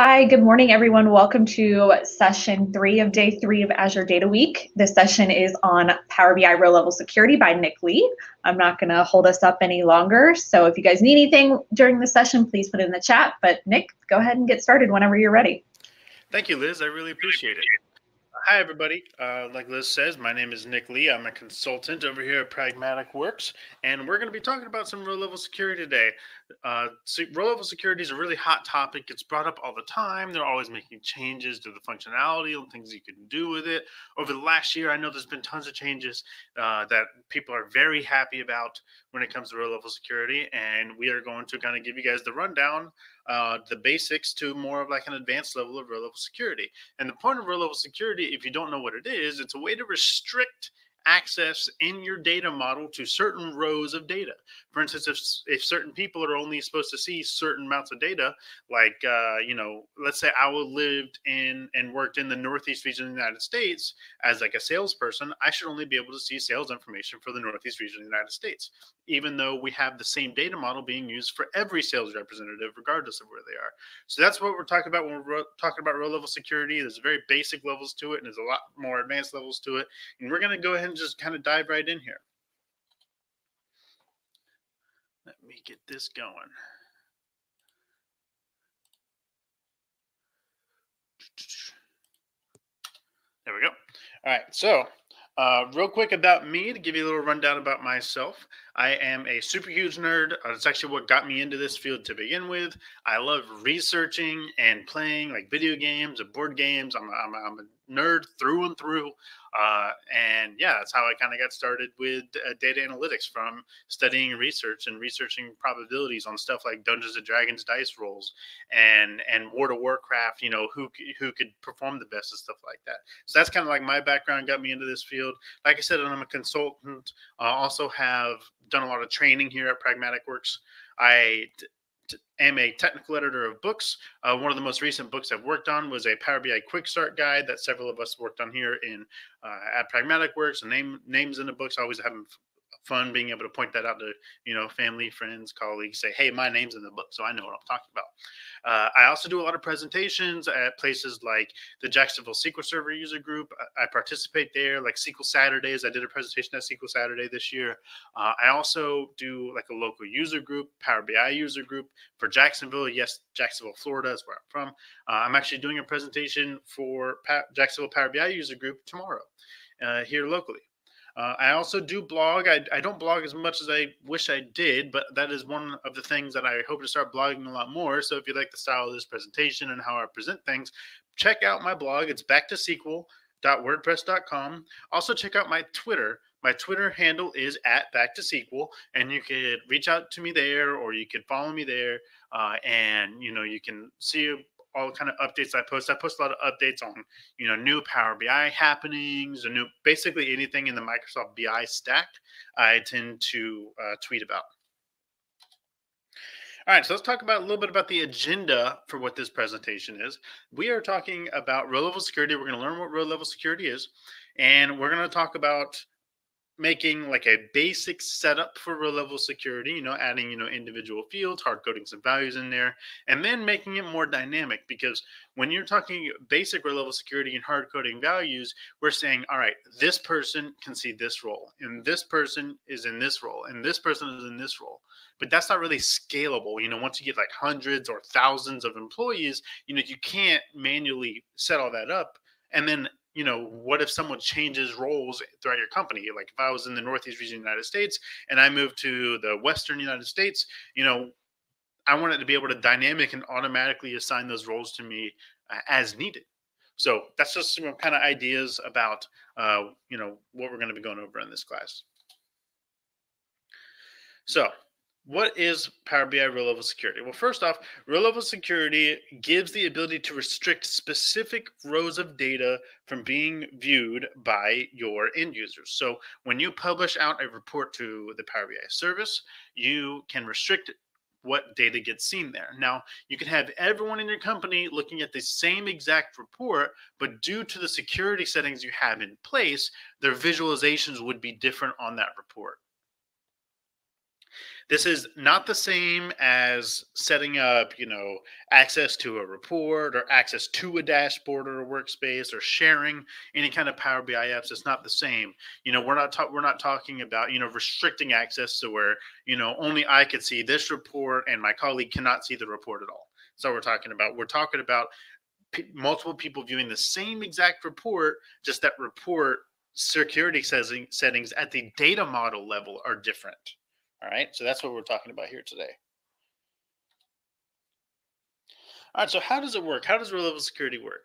Hi, good morning, everyone. Welcome to session three of day three of Azure Data Week. This session is on Power BI Row Level Security by Nick Lee. I'm not going to hold us up any longer. So if you guys need anything during the session, please put it in the chat. But Nick, go ahead and get started whenever you're ready. Thank you, Liz. I really appreciate it. Hi, everybody. Uh, like Liz says, my name is Nick Lee. I'm a consultant over here at Pragmatic Works, and we're going to be talking about some row level security today. Uh, row level security is a really hot topic. It's brought up all the time. They're always making changes to the functionality and things you can do with it. Over the last year, I know there's been tons of changes uh, that people are very happy about when it comes to row level security, and we are going to kind of give you guys the rundown uh, the basics to more of like an advanced level of row level security. And the point of row level security, if you don't know what it is, it's a way to restrict access in your data model to certain rows of data. For instance, if, if certain people are only supposed to see certain amounts of data, like, uh, you know, let's say I lived in and worked in the Northeast region of the United States as like a salesperson, I should only be able to see sales information for the Northeast region of the United States, even though we have the same data model being used for every sales representative, regardless of where they are. So that's what we're talking about when we're talking about row level security. There's very basic levels to it, and there's a lot more advanced levels to it. And we're going to go ahead and just kind of dive right in here. Let me get this going. There we go. All right. So, uh, real quick about me to give you a little rundown about myself. I am a super huge nerd. Uh, it's actually what got me into this field to begin with. I love researching and playing like video games and board games. I'm, I'm, I'm a nerd through and through. Uh, and yeah, that's how I kind of got started with uh, data analytics from studying research and researching probabilities on stuff like Dungeons and Dragons dice rolls and and World of Warcraft. You know who who could perform the best and stuff like that. So that's kind of like my background got me into this field. Like I said, I'm a consultant. I also have done a lot of training here at Pragmatic Works. I am a technical editor of books. Uh, one of the most recent books I've worked on was a Power BI Quick Start guide that several of us worked on here in uh, at Pragmatic Works. And name names in the books. Always having fun being able to point that out to you know family, friends, colleagues. Say, hey, my name's in the book, so I know what I'm talking about. Uh, I also do a lot of presentations at places like the Jacksonville SQL Server User Group. I, I, participate there, like SQL Saturdays. I did a presentation at SQL Saturday this year. Uh, I also do like a local user group, Power BI user group for Jacksonville. Yes, Jacksonville, Florida is where I'm from. Uh, I'm actually doing a presentation for pa- Jacksonville Power BI user group tomorrow uh, here locally. Uh, I also do blog. I, I don't blog as much as I wish I did, but that is one of the things that I hope to start blogging a lot more. So if you like the style of this presentation and how I present things, check out my blog. It's back to SQL.wordpress.com. Also check out my Twitter. My Twitter handle is at back to SQL, and you could reach out to me there, or you could follow me there, uh, and you know you can see all kind of updates I post. I post a lot of updates on, you know, new Power BI happenings or new, basically anything in the Microsoft BI stack. I tend to uh, tweet about. All right, so let's talk about a little bit about the agenda for what this presentation is. We are talking about row level security. We're going to learn what row level security is, and we're going to talk about making like a basic setup for row level security, you know, adding, you know, individual fields, hard coding some values in there, and then making it more dynamic because when you're talking basic row level security and hard coding values, we're saying, all right, this person can see this role, and this person is in this role, and this person is in this role. But that's not really scalable. You know, once you get like hundreds or thousands of employees, you know, you can't manually set all that up and then you know, what if someone changes roles throughout your company? Like if I was in the Northeast region of the United States and I moved to the Western United States, you know, I wanted to be able to dynamic and automatically assign those roles to me uh, as needed. So that's just some kind of ideas about, uh, you know, what we're going to be going over in this class. So what is Power BI row level security? Well, first off, row level security gives the ability to restrict specific rows of data from being viewed by your end users. So when you publish out a report to the Power BI service, you can restrict what data gets seen there. Now, you can have everyone in your company looking at the same exact report, but due to the security settings you have in place, their visualizations would be different on that report. This is not the same as setting up, you know, access to a report or access to a dashboard or a workspace or sharing any kind of Power BI apps. It's not the same. You know, we're not ta- we're not talking about, you know, restricting access to where, you know, only I could see this report and my colleague cannot see the report at all. So we're talking about we're talking about p- multiple people viewing the same exact report, just that report security setting, settings at the data model level are different. All right, so that's what we're talking about here today. All right, so how does it work? How does row level security work?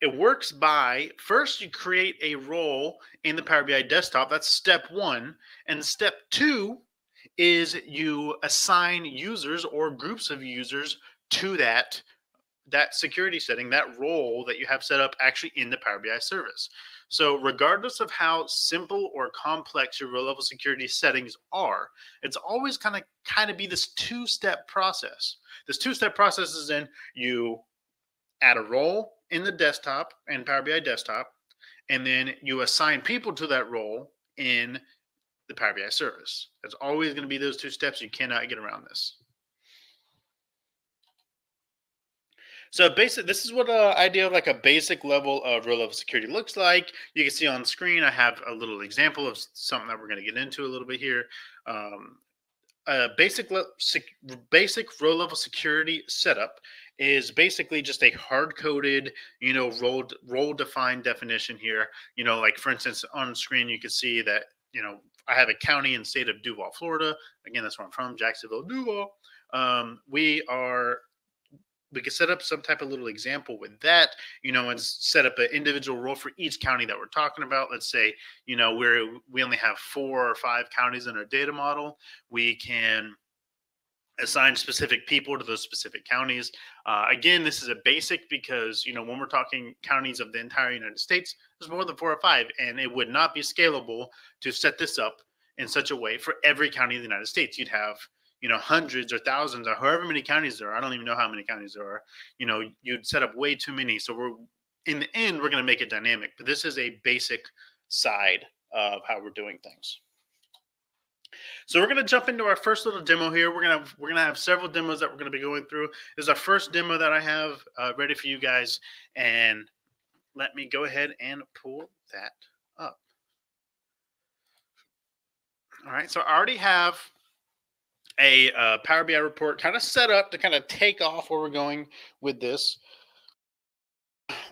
It works by first you create a role in the Power BI desktop. That's step one. And step two is you assign users or groups of users to that that security setting, that role that you have set up actually in the Power BI service. So regardless of how simple or complex your row level security settings are, it's always kind of kind of be this two-step process. This two-step process is in you add a role in the desktop and Power BI desktop, and then you assign people to that role in the Power BI service. It's always going to be those two steps. You cannot get around this. So basic, this is what an idea of like a basic level of row level security looks like. You can see on screen, I have a little example of something that we're going to get into a little bit here. Um, a basic sec- basic row level security setup is basically just a hard coded, you know, role role defined definition here. You know, like for instance, on screen you can see that you know I have a county and state of Duval, Florida. Again, that's where I'm from, Jacksonville, Duval. Um, we are we could set up some type of little example with that, you know, and set up an individual role for each county that we're talking about. Let's say, you know, where we only have four or five counties in our data model, we can assign specific people to those specific counties. Uh, again, this is a basic because, you know, when we're talking counties of the entire United States, there's more than four or five, and it would not be scalable to set this up in such a way for every county in the United States. You'd have you know hundreds or thousands or however many counties there are i don't even know how many counties there are you know you'd set up way too many. So we're in the end we're going to make it dynamic but this is a basic side of how we're doing things. So we're going to jump into our first little demo here. We're going to we're going to have several demos that we're going to be going through. This is our first demo that i have uh, ready for you guys and let me go ahead and pull that up. All right so i already have a uh, Power BI report kind of set up to kind of take off where we're going with this.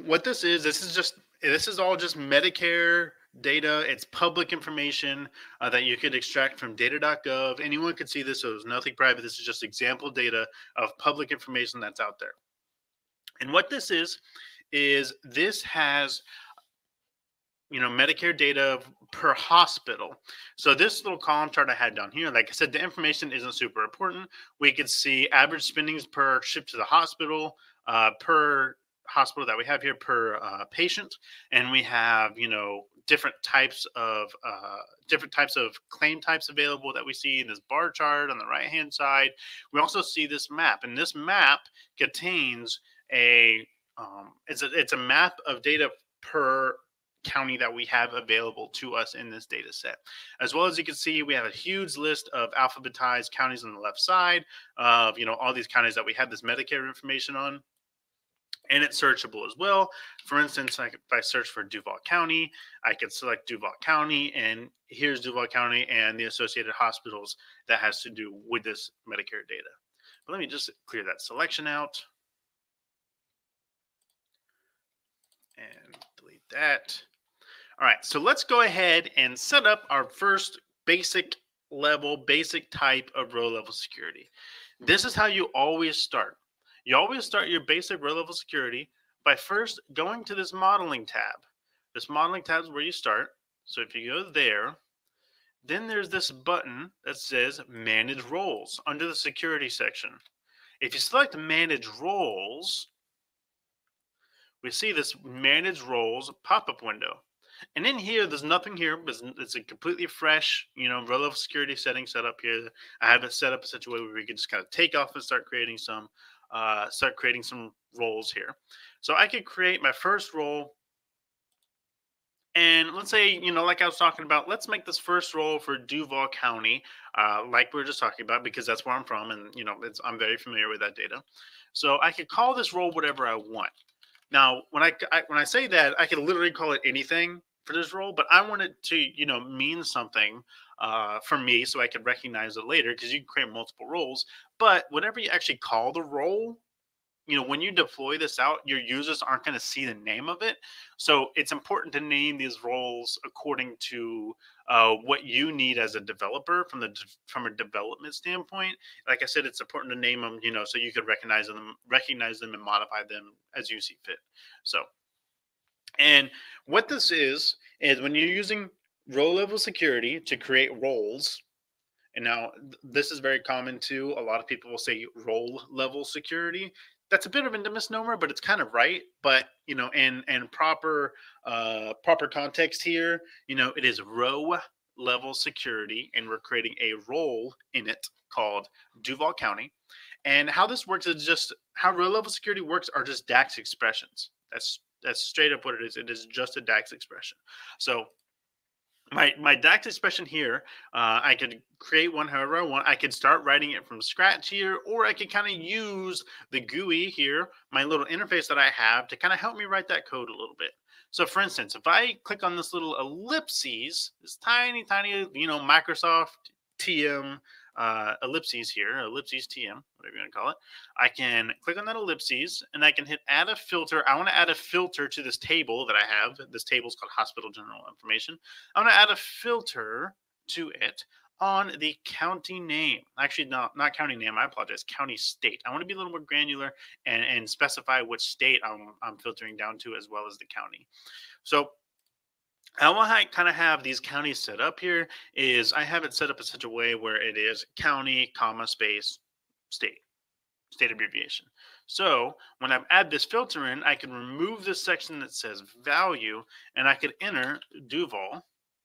What this is, this is just this is all just Medicare data. It's public information uh, that you could extract from data.gov. Anyone could see this, so there's nothing private. This is just example data of public information that's out there. And what this is, is this has you know medicare data per hospital. So this little column chart i had down here like i said the information isn't super important. We could see average spendings per trip to the hospital uh, per hospital that we have here per uh, patient. And we have you know different types of uh, different types of claim types available that we see in this bar chart on the right hand side. We also see this map and this map contains a um, it's a it's a map of data per county that we have available to us in this data set. As well as you can see, we have a huge list of alphabetized counties on the left side of, you know, all these counties that we have this Medicare information on. And it's searchable as well. For instance, I if I search for Duval County, I could select Duval County, and here's Duval County and the associated hospitals that has to do with this Medicare data. But let me just clear that selection out. And delete that. All right, so let's go ahead and set up our first basic level, basic type of row level security. This is how you always start. You always start your basic row level security by first going to this modeling tab. This modeling tab is where you start. So if you go there, then there's this button that says manage roles under the security section. If you select manage roles, we see this manage roles pop-up window. And in here, there's nothing here. It's a completely fresh, you know, row level security setting set up here. I have it set up in such a way where we can just kind of take off and start creating some, uh, start creating some roles here. So I could create my first role And let's say, you know, like I was talking about, let's make this first role for Duval County, uh, like we were just talking about, because that's where I'm from, and you know, I'm very familiar with that data. So I could call this role whatever I want. Now, when I, I when I say that, I could literally call it anything for this role, but I want it to, you know, mean something uh, for me so I could recognize it later because you can create multiple roles. But whatever you actually call the role, you know, when you deploy this out, your users aren't going to see the name of it. So it's important to name these roles according to uh, what you need as a developer from the from a development standpoint. Like I said, it's important to name them, you know, so you could recognize them, recognize them, and modify them as you see fit. So, and what this is is when you're using role level security to create roles and now this is very common too. A lot of people will say role level security that's a bit of a misnomer, but it's kind of right. But you know, in and proper uh, proper context here, you know, it is row level security, and we're creating a role in it called Duval County. And how this works is just how row level security works are just DAX expressions. That's that's straight up what it is. It is just a DAX expression. So my my DAX expression here, uh, I could create one however I want. I could start writing it from scratch here, or I could kind of use the GUI here, my little interface that I have to kind of help me write that code a little bit. So for instance, if I click on this little ellipses, this tiny, tiny, you know, Microsoft TM uh, ellipses here, ellipses TM, whatever you want to call it. I can click on that ellipses and I can hit add a filter. I want to add a filter to this table that I have. This table is called hospital general information. I want to add a filter to it on the county name. Actually, not not county name. I apologize. County state. I want to be a little more granular and, and specify which state I'm, I'm filtering down to as well as the county. So how I kind of have these counties set up here is I have it set up in such a way where it is county, comma, space, state, state abbreviation. So when I add this filter in, I can remove this section that says value and I could enter Duval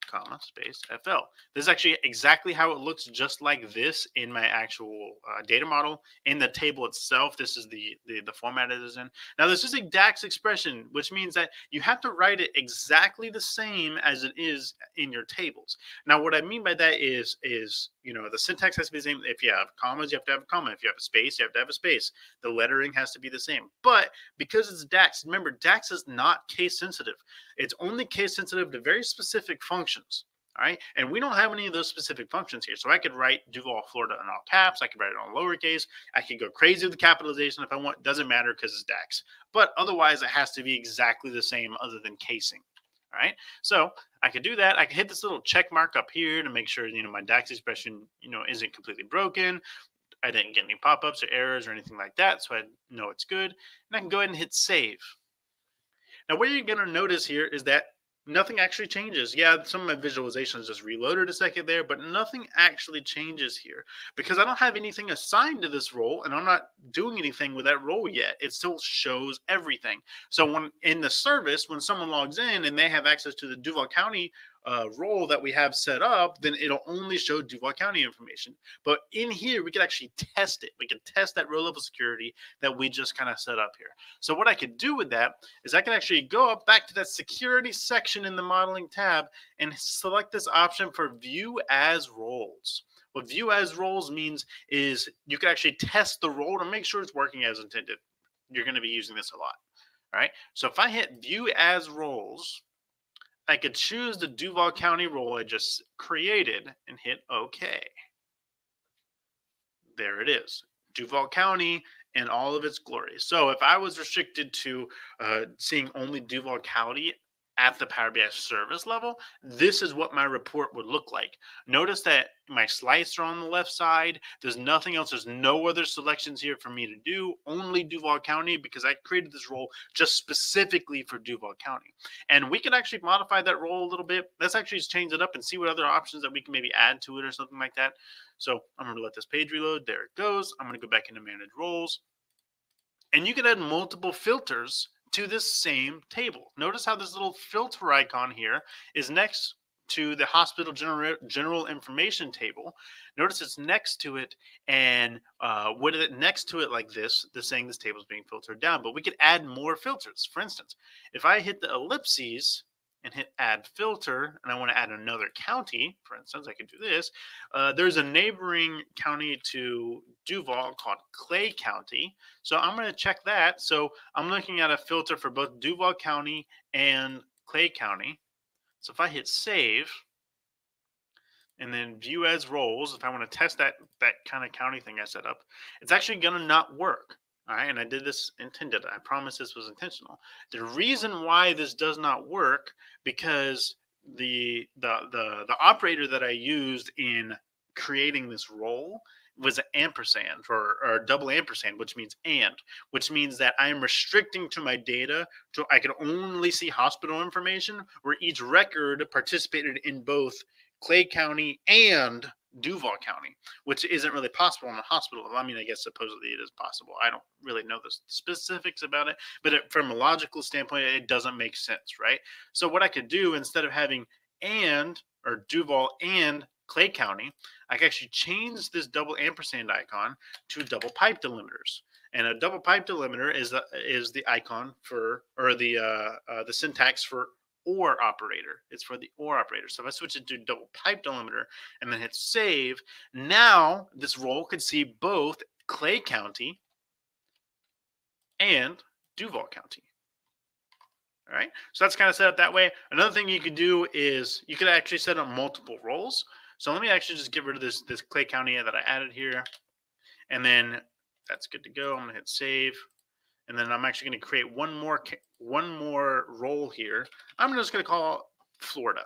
comma space FL. This is actually exactly how it looks just like this in my actual uh, data model. In the table itself, this is the, the, the format it is in. Now, this is a DAX expression, which means that you have to write it exactly the same as it is in your tables. Now, what I mean by that is, is you know, the syntax has to be the same. If you have commas, you have to have a comma. If you have a space, you have to have a space. The lettering has to be the same. But because it's DAX, remember, DAX is not case sensitive. It's only case sensitive to very specific functions. All right. And we don't have any of those specific functions here. So I could write Duval, Florida in all caps. I could write it on lowercase. I could go crazy with the capitalization if I want. Doesn't matter because it's DAX. But otherwise, it has to be exactly the same other than casing. All right. So I could do that. I could hit this little check mark up here to make sure, you know, my DAX expression, you know, isn't completely broken. I didn't get any pop-ups or errors or anything like that. So I know it's good. And I can go ahead and hit save. Now, what you're going to notice here is that nothing actually changes. Yeah, some of my visualizations just reloaded a second there, but nothing actually changes here because I don't have anything assigned to this role and I'm not doing anything with that role yet. It still shows everything. So when in the service, when someone logs in and they have access to the Duval County uh, role that we have set up, then it'll only show Duval County information. But in here, we can actually test it. We can test that row level security that we just kind of set up here. So what I could do with that is I can actually go up back to that security section in the modeling tab and select this option for view as roles. What view as roles means is you can actually test the role to make sure it's working as intended. You're going to be using this a lot. All right. So if I hit view as roles, I could choose the Duval County role I just created and hit OK. There it is. Duval County in all of its glory. So if I was restricted to uh, seeing only Duval County at the Power BI service level, this is what my report would look like. Notice that my slicer on the left side, there's nothing else. There's no other selections here for me to do, only Duval County because I created this role just specifically for Duval County. And we can actually modify that role a little bit. Let's actually just change it up and see what other options that we can maybe add to it or something like that. So I'm going to let this page reload. There it goes. I'm going to go back into manage roles. And you can add multiple filters to this same table. Notice how this little filter icon here is next to the hospital general, general information table. Notice it's next to it, and uh, it next to it like this, the saying this table is being filtered down. But we could add more filters. For instance, if I hit the ellipses and hit add filter, and I want to add another county, for instance, I could do this. Uh, there's a neighboring county to Duval called Clay County. So I'm going to check that. So I'm looking at a filter for both Duval County and Clay County. So if I hit save and then view as roles, if I want to test that that kind of county thing I set up, it's actually going to not work. All right, and I did this intended. I promise this was intentional. The reason why this does not work because the the the the operator that I used in creating this role was an ampersand or, or double ampersand, which means and, which means that I am restricting to my data to I can only see hospital information where each record participated in both Clay County and Duval County, which isn't really possible in a hospital. I mean, I guess supposedly it is possible. I don't really know the specifics about it, but it, from a logical standpoint, it doesn't make sense, right? So what I could do instead of having and or Duval and Clay County, I can actually change this double ampersand icon to double pipe delimiters. And a double pipe delimiter is the is the icon for or the uh, uh, the syntax for OR operator. It's for the OR operator. So if I switch it to double pipe delimiter and then hit save, now this role could see both Clay County and Duval County. All right, so that's kind of set up that way. Another thing you could do is you could actually set up multiple roles. So let me actually just get rid of this this Clay County that I added here, and then that's good to go. I'm gonna hit save and then I'm actually going to create one more one more role here. I'm just going to call Florida,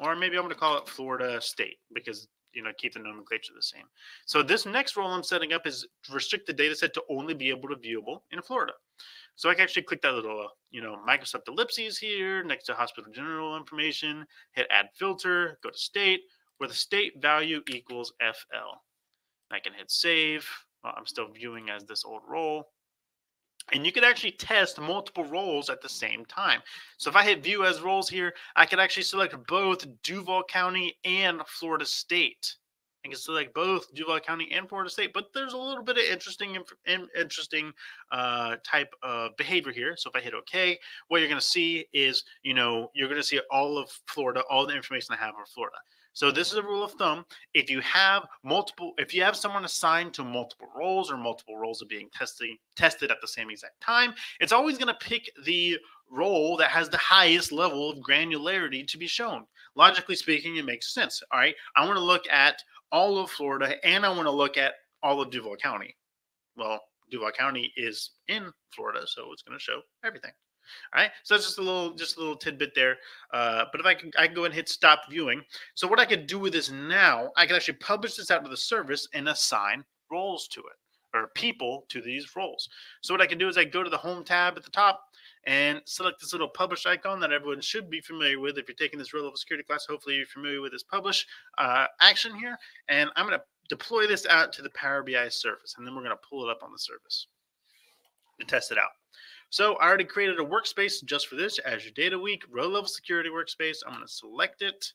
or maybe I'm going to call it Florida State because you know keep the nomenclature the same. So this next role I'm setting up is restrict the data set to only be able to viewable in Florida. So I can actually click that little, uh, you know, Microsoft ellipses here next to hospital general information, hit add filter, go to state, where the state value equals FL. I can hit save. Well, I'm still viewing as this old role. And you could actually test multiple roles at the same time. So if I hit view as roles here, I could actually select both Duval County and Florida State. I can select both Duval County and Florida State, but there's a little bit of interesting, interesting uh, type of behavior here. So if I hit OK, what you're going to see is, you know, you're going to see all of Florida, all the information I have on Florida. So this is a rule of thumb. If you have multiple, if you have someone assigned to multiple roles or multiple roles are being testing tested at the same exact time, it's always going to pick the role that has the highest level of granularity to be shown. Logically speaking, it makes sense. All right. I want to look at all of Florida and I want to look at all of Duval County. Well, Duval County is in Florida, so it's going to show everything. All right, so that's just a little, just a little tidbit there. Uh, but if I can, I can go and hit stop viewing. So what I could do with this now, I can actually publish this out to the service and assign roles to it or people to these roles. So what I can do is I go to the home tab at the top and select this little publish icon that everyone should be familiar with. If you're taking this real level security class, hopefully you're familiar with this publish uh, action here. And I'm going to deploy this out to the Power BI service, and then we're going to pull it up on the service to test it out. So I already created a workspace just for this Azure Data Week row level security workspace. I'm going to select it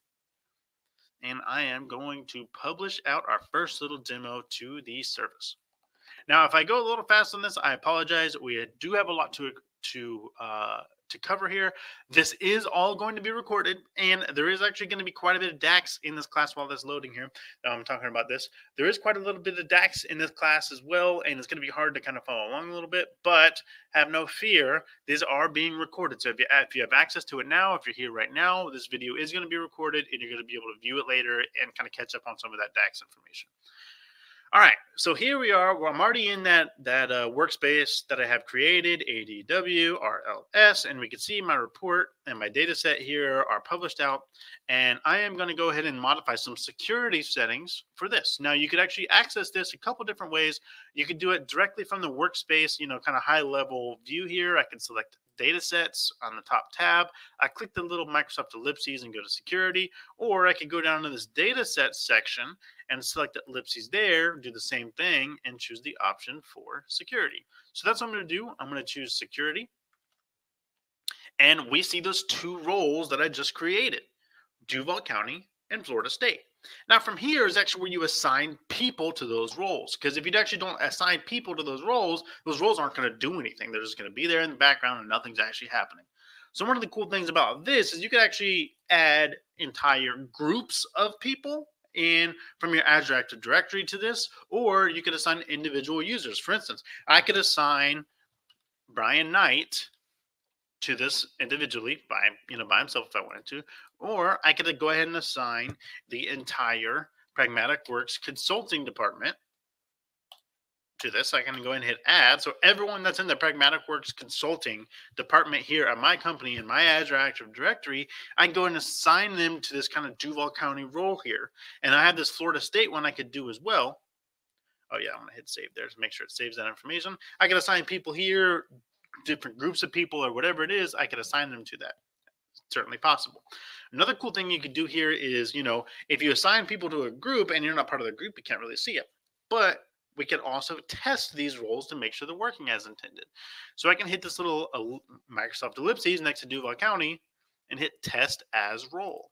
and I am going to publish out our first little demo to the service. Now, if I go a little fast on this, I apologize. We do have a lot to to uh, to cover here. This is all going to be recorded, and there is actually going to be quite a bit of DAX in this class while that's loading here. Um, I'm talking about this. There is quite a little bit of DAX in this class as well, and it's going to be hard to kind of follow along a little bit, but have no fear. These are being recorded. So if you, if you have access to it now, if you're here right now, this video is going to be recorded, and you're going to be able to view it later and kind of catch up on some of that DAX information. All right, so here we are. Well, I'm already in that that uh, workspace that I have created, ADW RLS, and we can see my report and my data set here are published out. And I am going to go ahead and modify some security settings for this. Now, you could actually access this a couple different ways. You could do it directly from the workspace, you know, kind of high level view here. I can select data sets on the top tab. I click the little Microsoft ellipses and go to security, or I could go down to this data set section and select ellipses there, do the same thing, and choose the option for security. So that's what I'm going to do. I'm going to choose security. And we see those two roles that I just created, Duval County and Florida State. Now, from here is actually where you assign people to those roles. Because if you actually don't assign people to those roles, those roles aren't going to do anything. They're just going to be there in the background and nothing's actually happening. So one of the cool things about this is you could actually add entire groups of people in from your Azure Active Directory to this, or you could assign individual users. For instance, I could assign Brian Knight to this individually by you know by himself if I wanted to, or I could go ahead and assign the entire Pragmatic Works consulting department to this. I can go and hit add. So everyone that's in the Pragmatic Works consulting department here at my company in my Azure Active Directory, I can go and assign them to this kind of Duval County role here. And I have this Florida State one I could do as well. Oh yeah, I'm gonna hit save there to make sure it saves that information. I can assign people here, different groups of people or whatever it is, I could assign them to that. Certainly possible. Another cool thing you could do here is, you know, if you assign people to a group and you're not part of the group, you can't really see it. But we can also test these roles to make sure they're working as intended. So I can hit this little uh, Microsoft ellipses next to Duval County and hit test as role.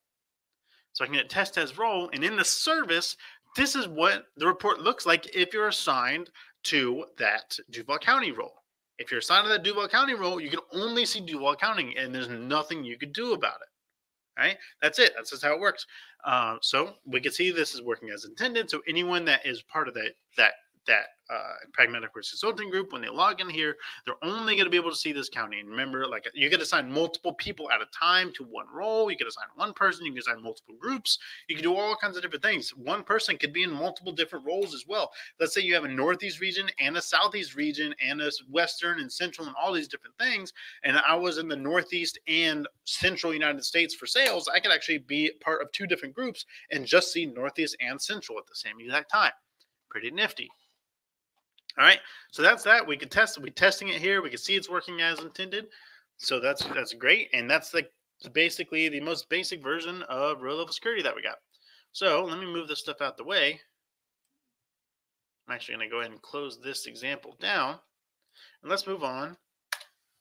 So I can hit test as role. And in the service, this is what the report looks like if you're assigned to that Duval County role. If you're assigned to that Duval County role, you can only see Duval County and there's nothing you could do about it. Right? That's it. That's just how it works. Uh, so we can see this is working as intended. So anyone that is part of that that that uh, Pragmatic Consulting Group, when they log in here, they're only going to be able to see this county. And remember, like you can assign multiple people at a time to one role. You can assign one person. You can assign multiple groups. You can do all kinds of different things. One person could be in multiple different roles as well. Let's say you have a Northeast region and a Southeast region and a Western and Central and all these different things. And I was in the Northeast and Central United States for sales. I could actually be part of two different groups and just see Northeast and Central at the same exact time. Pretty nifty. All right, so that's that. We could test. We're testing it here. We can see it's working as intended. So that's that's great, and that's like basically the most basic version of row level security that we got. So let me move this stuff out the way. I'm actually going to go ahead and close this example down, and let's move on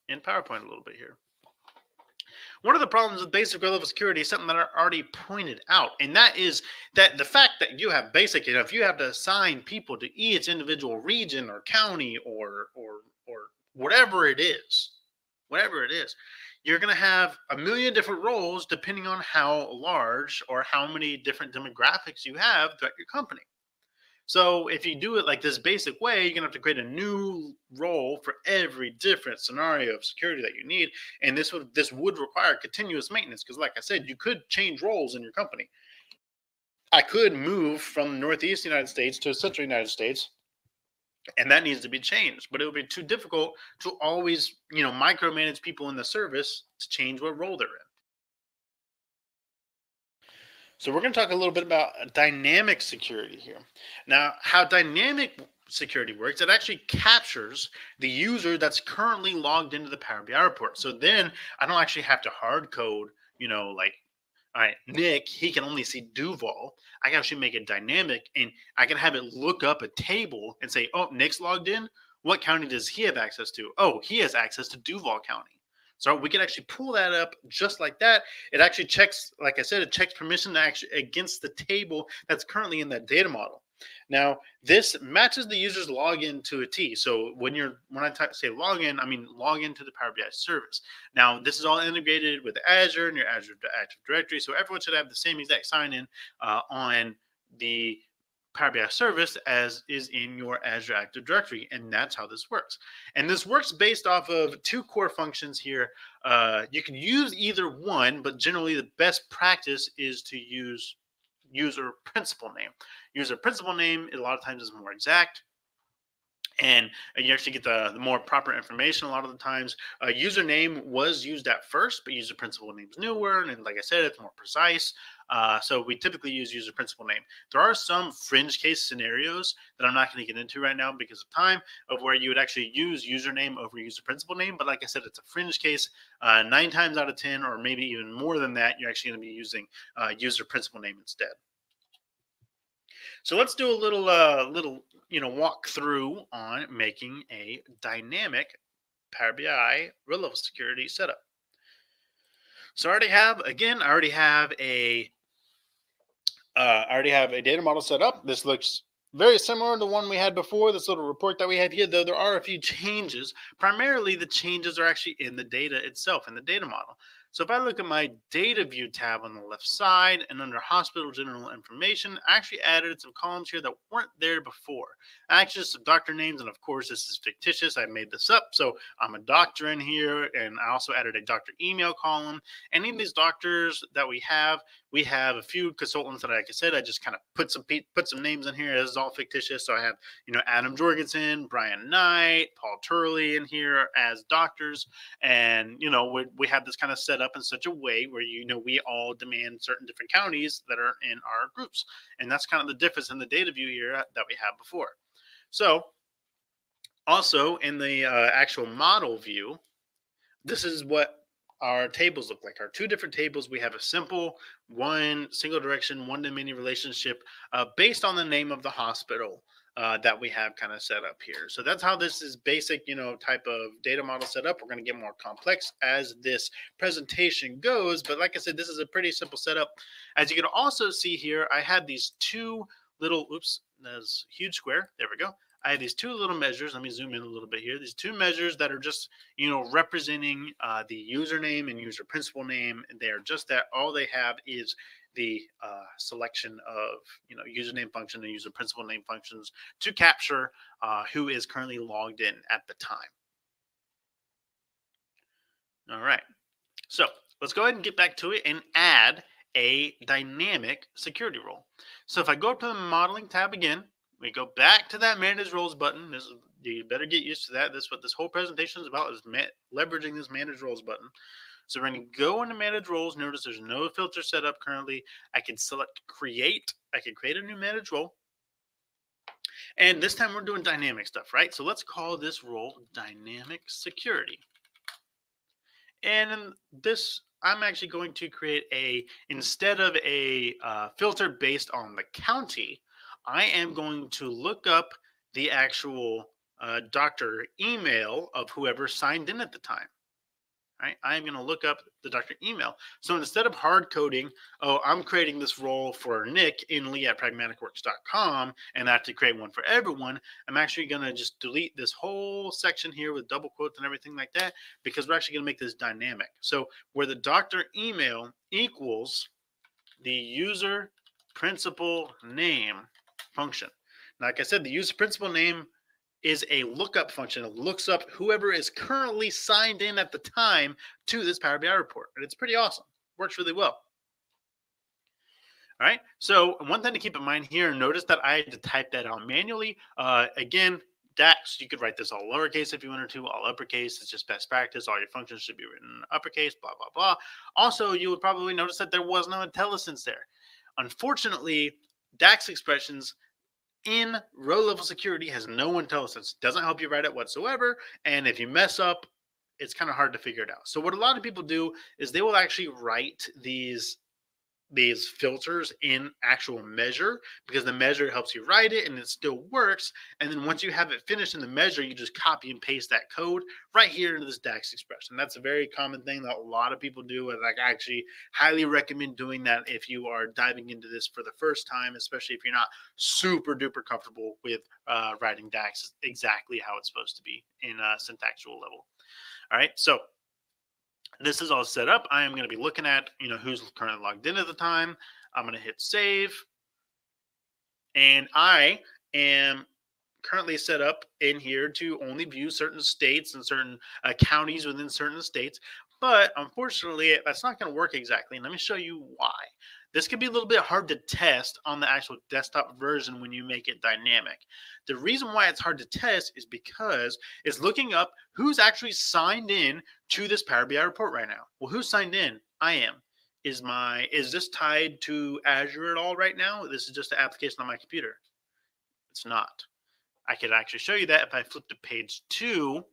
in PowerPoint a little bit here. One of the problems with basic level security is something that I already pointed out, and that is that the fact that you have basic, you know, if you have to assign people to each individual region or county or or or whatever it is, whatever it is, you're going to have a million different roles depending on how large or how many different demographics you have throughout your company. So if you do it like this basic way, you're gonna have to create a new role for every different scenario of security that you need. And this would this would require continuous maintenance because, like I said, you could change roles in your company. I could move from Northeast United States to Central United States, and that needs to be changed. But it would be too difficult to always, you know, micromanage people in the service to change what role they're in. So we're going to talk a little bit about dynamic security here. Now, how dynamic security works, it actually captures the user that's currently logged into the Power BI report. So then I don't actually have to hard code, you know, like, all right, Nick, he can only see Duval. I can actually make it dynamic and I can have it look up a table and say, oh, Nick's logged in. What county does he have access to? Oh, he has access to Duval County. So we can actually pull that up just like that. It actually checks, like I said, it checks permission actually against the table that's currently in that data model. Now, this matches the user's login to a T. So when you're when I type, say login, I mean log into the Power BI service. Now, this is all integrated with Azure and your Azure Active Directory. So everyone should have the same exact sign in uh, on the Power BI service as is in your Azure Active Directory. And that's how this works. And this works based off of two core functions here. Uh, you can use either one, but generally the best practice is to use user principal name. User principal name, a lot of times is more exact and you actually get the, the, more proper information a lot of the times. Uh, username was used at first, but user principal name is newer, and like I said, it's more precise. Uh, so we typically use user principal name. There are some fringe case scenarios that I'm not going to get into right now because of time of where you would actually use username over user principal name. But like I said, it's a fringe case. Uh, nine times out of 10, or maybe even more than that, you're actually going to be using uh, user principal name instead. So let's do a little, uh, little, you know, walk through on making a dynamic Power BI row level security setup. So I already have, again, I already have a uh, I already have a data model set up. This looks very similar to the one we had before, this little report that we had here, though there are a few changes. Primarily, the changes are actually in the data itself, in the data model. So if I look at my data view tab on the left side and under hospital general information, I actually added some columns here that weren't there before. Actually, some doctor names, and of course, this is fictitious. I made this up. So I'm a doctor in here, and I also added a doctor email column. Any of mm. these doctors that we have, we have a few consultants that, like I said, I just kind of put some put some names in here. This is all fictitious. So I have, you know, Adam Jorgensen, Brian Knight, Paul Turley in here as doctors, and you know, we, we have this kind of set up in such a way where you know we all demand certain different counties that are in our groups, and that's kind of the difference in the data view here that we had before. So, also in the uh, actual model view, this is what our tables look like. Our two different tables, we have a simple one single direction, one to many relationship uh, based on the name of the hospital. Uh, that we have kind of set up here. So that's how this is basic, you know, type of data model set up. We're going to get more complex as this presentation goes. But like I said, this is a pretty simple setup. As you can also see here, I had these two little, oops, there's huge square. There we go. I have these two little measures. Let me zoom in a little bit here. These two measures that are just, you know, representing uh, the username and user principal name. They are just that. All they have is the uh, selection of, you know, username function and user principal name functions to capture uh, who is currently logged in at the time. All right. So let's go ahead and get back to it and add a dynamic security role. So if I go up to the modeling tab again, we go back to that manage roles button. This you better get used to that. This is what this whole presentation is about is leveraging this manage roles button. So we're going to go into manage roles. Notice there's no filter set up currently. I can select create. I can create a new manage role. And this time we're doing dynamic stuff, right? So let's call this role dynamic security. And in this, I'm actually going to create a, instead of a uh, filter based on the county, I am going to look up the actual uh, doctor email of whoever signed in at the time. Right? I am going to look up the doctor email. So instead of hard coding, oh, I'm creating this role for Nick in Lee at pragmaticworks.com and I have to create one for everyone, I'm actually going to just delete this whole section here with double quotes and everything like that because we're actually going to make this dynamic. So where the doctor email equals the user principal name function. Like I said, the user principal name is a lookup function. It looks up whoever is currently signed in at the time to this Power BI report. And it's pretty awesome. Works really well. All right. So one thing to keep in mind here, notice that I had to type that out manually. Uh, again, DAX, you could write this all lowercase if you wanted to, all uppercase. It's just best practice. All your functions should be written in uppercase, blah, blah, blah. Also, you would probably notice that there was no IntelliSense there. Unfortunately, DAX expressions in row level security has no IntelliSense, Doesn't help you write it whatsoever. And if you mess up, it's kind of hard to figure it out. So what a lot of people do is they will actually write these these filters in actual measure because the measure helps you write it and it still works. And then once you have it finished in the measure, you just copy and paste that code right here into this DAX expression. That's a very common thing that a lot of people do. And I actually highly recommend doing that if you are diving into this for the first time, especially if you're not super duper comfortable with uh, writing DAX exactly how it's supposed to be in a syntactual level. All right. So this is all set up. I am going to be looking at, you know, who's currently logged in at the time. I'm going to hit save. And I am currently set up in here to only view certain states and certain uh, counties within certain states. But unfortunately, that's not going to work exactly. And let me show you why. This can be a little bit hard to test on the actual desktop version when you make it dynamic. The reason why it's hard to test is because it's looking up who's actually signed in to this Power BI report right now. Well, who's signed in? I am. Is my is this tied to Azure at all right now? This is just an application on my computer. It's not. I could actually show you that if I flip to page two,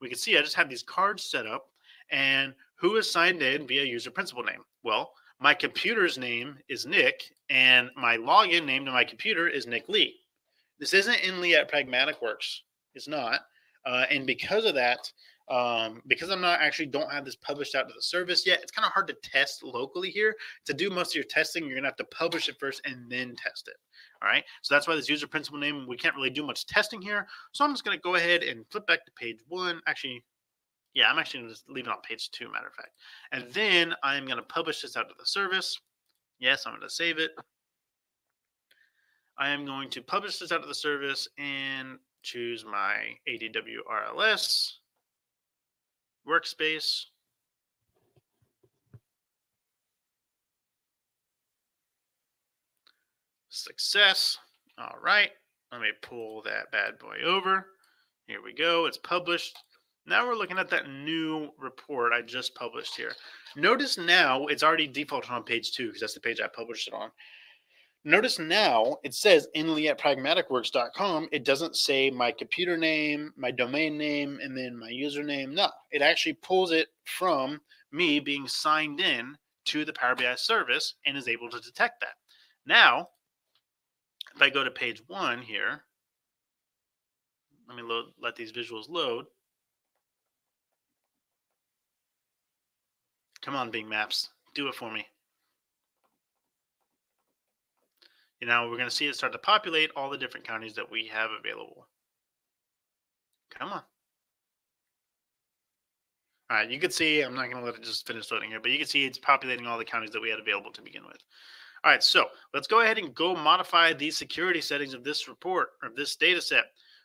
we can see I just have these cards set up and who is signed in via user principal name. Well, my computer's name is Nick, and my login name to my computer is Nick Lee. This isn't in Lee at Pragmatic Works. It's not. Uh, and because of that, um, because I'm not actually don't have this published out to the service yet, it's kind of hard to test locally here. To do most of your testing, you're gonna have to publish it first and then test it. All right. So that's why this user principal name, we can't really do much testing here. So I'm just gonna go ahead and flip back to page one. Actually, yeah, I'm actually gonna leave it on page two, matter of fact. And then I'm gonna publish this out to the service. Yes, I'm gonna save it. I am going to publish this out to the service and choose my ADW RLS workspace. Success. All right. Let me pull that bad boy over. Here we go. It's published. Now we're looking at that new report I just published here. Notice now it's already defaulted on page two because that's the page I published it on. Notice now it says inly at pragmaticworks.com. It doesn't say my computer name, my domain name, and then my username. No, it actually pulls it from me being signed in to the Power BI service and is able to detect that. Now, if I go to page one here, let me load, let these visuals load. Come on, Bing Maps, do it for me. And now we're going to see it start to populate all the different counties that we have available. Come on. All right, you can see, I'm not going to let it just finish loading here, but you can see it's populating all the counties that we had available to begin with. All right, so let's go ahead and go modify the security settings of this report or this data set.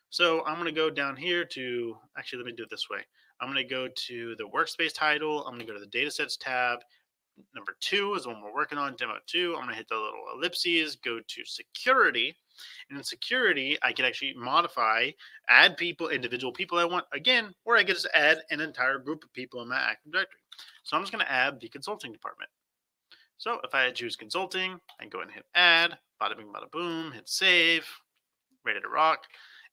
So I'm going to go down here to, actually, let me do it this way. I'm going to go to the workspace title. I'm going to go to the datasets tab number two is the one we're working on, demo two. I'm going to hit the little ellipses, go to security. And in security, I can actually modify, add people, individual people I want again, or I can just add an entire group of people in my Active Directory. So I'm just going to add the consulting department. So if I choose consulting, I go and hit add, bada bing, bada boom, hit save, ready to rock.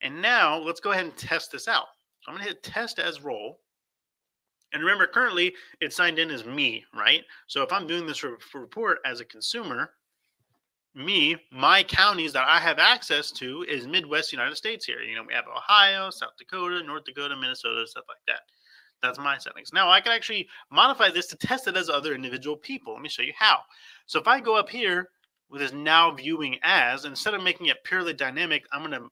And now let's go ahead and test this out. I'm going to hit test as role. And remember, currently it's signed in as me, right? So if I'm doing this report as a consumer, me, my counties that I have access to is Midwest United States here. You know, we have Ohio, South Dakota, North Dakota, Minnesota, stuff like that. That's my settings. Now I can actually modify this to test it as other individual people. Let me show you how. So if I go up here with this now viewing as, instead of making it purely dynamic, I'm going to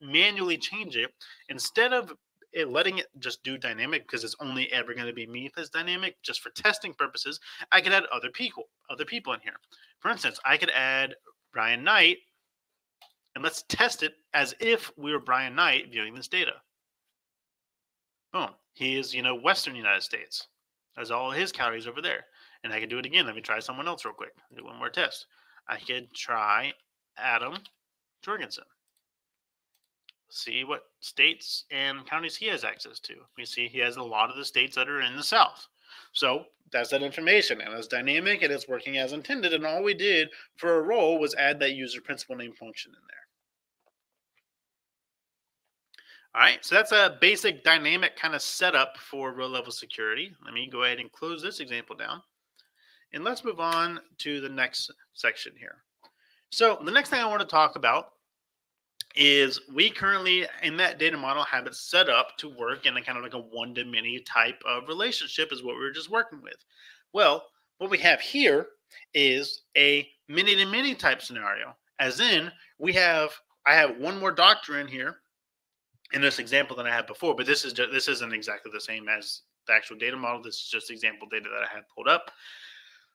manually change it. Instead of it, letting it just do dynamic because it's only ever going to be me that's dynamic just for testing purposes i could add other people other people in here. For instance i could add brian knight and let's test it as if we were brian knight viewing this data. Boom he is you know western united states There's all his calories over there and i can do it again let me try someone else real quick do one more test. I could try adam jorgensen see what states and counties he has access to. We see he has a lot of the states that are in the South. So that's that information, and it's dynamic and it's working as intended. And all we did for a role was add that user principal name function in there. All right, so that's a basic dynamic kind of setup for row level security. Let me go ahead and close this example down. And let's move on to the next section here. So the next thing I want to talk about is we currently in that data model have it set up to work in a kind of like a one to many type of relationship is what we are just working with. Well, what we have here is a many to many type scenario, as in we have I have one more doctor in here in this example than I had before, but this is just, this isn't exactly the same as the actual data model. This is just example data that I had pulled up.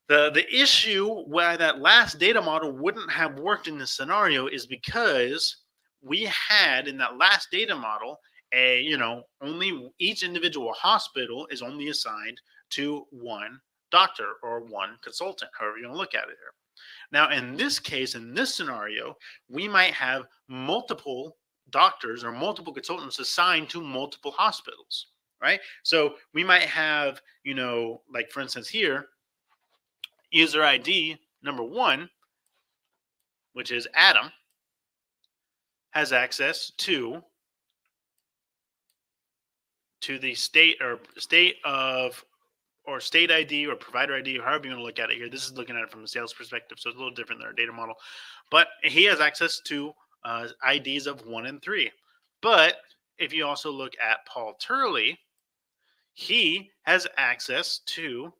The, the issue why that last data model wouldn't have worked in this scenario is because we had in that last data model a you know only each individual hospital is only assigned to one doctor or one consultant however you want to look at it here. Now in this case in this scenario we might have multiple doctors or multiple consultants assigned to multiple hospitals right? So we might have you know like for instance here user id number one which is adam has access to to the state or state of or state ID or provider ID, or however you want to look at it here. This is looking at it from a sales perspective, so it's a little different than our data model. But he has access to uh, IDs of one and three. But if you also look at Paul Turley, he has access to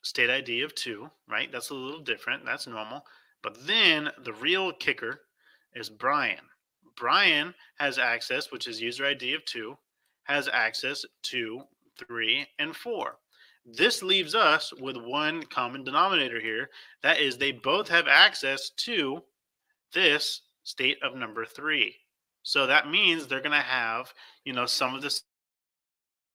state ID of two, right? That's a little different. That's normal. But then the real kicker is Brian. Brian has access, which is user ID of two, has access to three and four. This leaves us with one common denominator here. That is, they both have access to this state of number three. So that means they're going to have, you know, some of the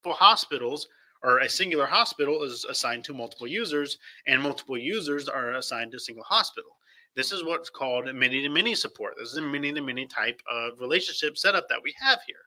hospitals or a singular hospital is assigned to multiple users, and multiple users are assigned to a single hospital. This is what's called a many to many support. This is a many to many type of relationship setup that we have here.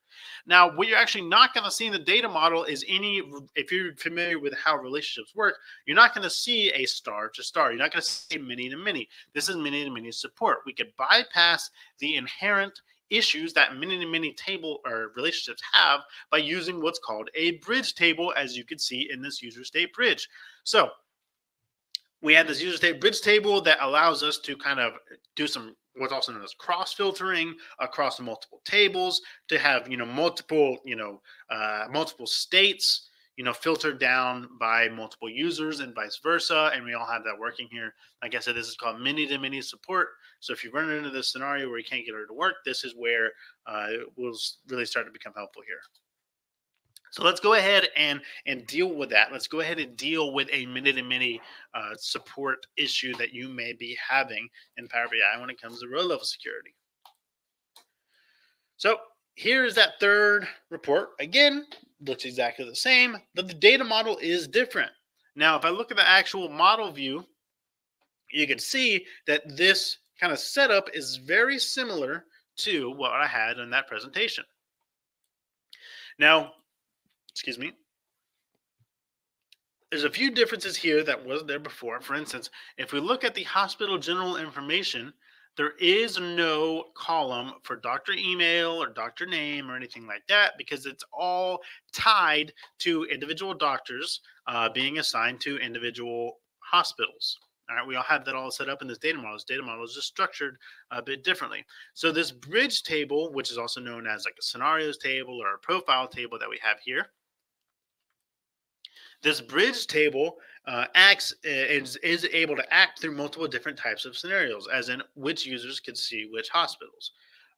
Now, what you're actually not going to see in the data model is any, if you're familiar with how relationships work, you're not going to see a star to star. You're not going to see many to many. This is many to many support. We could bypass the inherent issues that many to many table or relationships have by using what's called a bridge table, as you can see in this user state bridge. So we have this user state bridge table that allows us to kind of do some what's also known as cross filtering across multiple tables to have you know multiple you know uh, multiple states you know filtered down by multiple users and vice versa. And we all have that working here. Like i said this is called many to many support. So if you run into this scenario where you can't get it to work this is where uh, it will really start to become helpful here so let's go ahead and and deal with that. Let's go ahead and deal with a minute and many uh, support issue that you may be having in Power BI when it comes to row level security. So here's that third report. Again, looks exactly the same, but the data model is different. Now, if I look at the actual model view, you can see that this kind of setup is very similar to what I had in that presentation. Now, excuse me, there's a few differences here that wasn't there before. For instance, if we look at the hospital general information, there is no column for doctor email or doctor name or anything like that because it's all tied to individual doctors uh, being assigned to individual hospitals. All right, we all have that all set up in this data model. This data model is just structured a bit differently. So this bridge table, which is also known as like a scenarios table or a profile table that we have here, this bridge table uh, acts uh, is, is able to act through multiple different types of scenarios, as in which users can see which hospitals.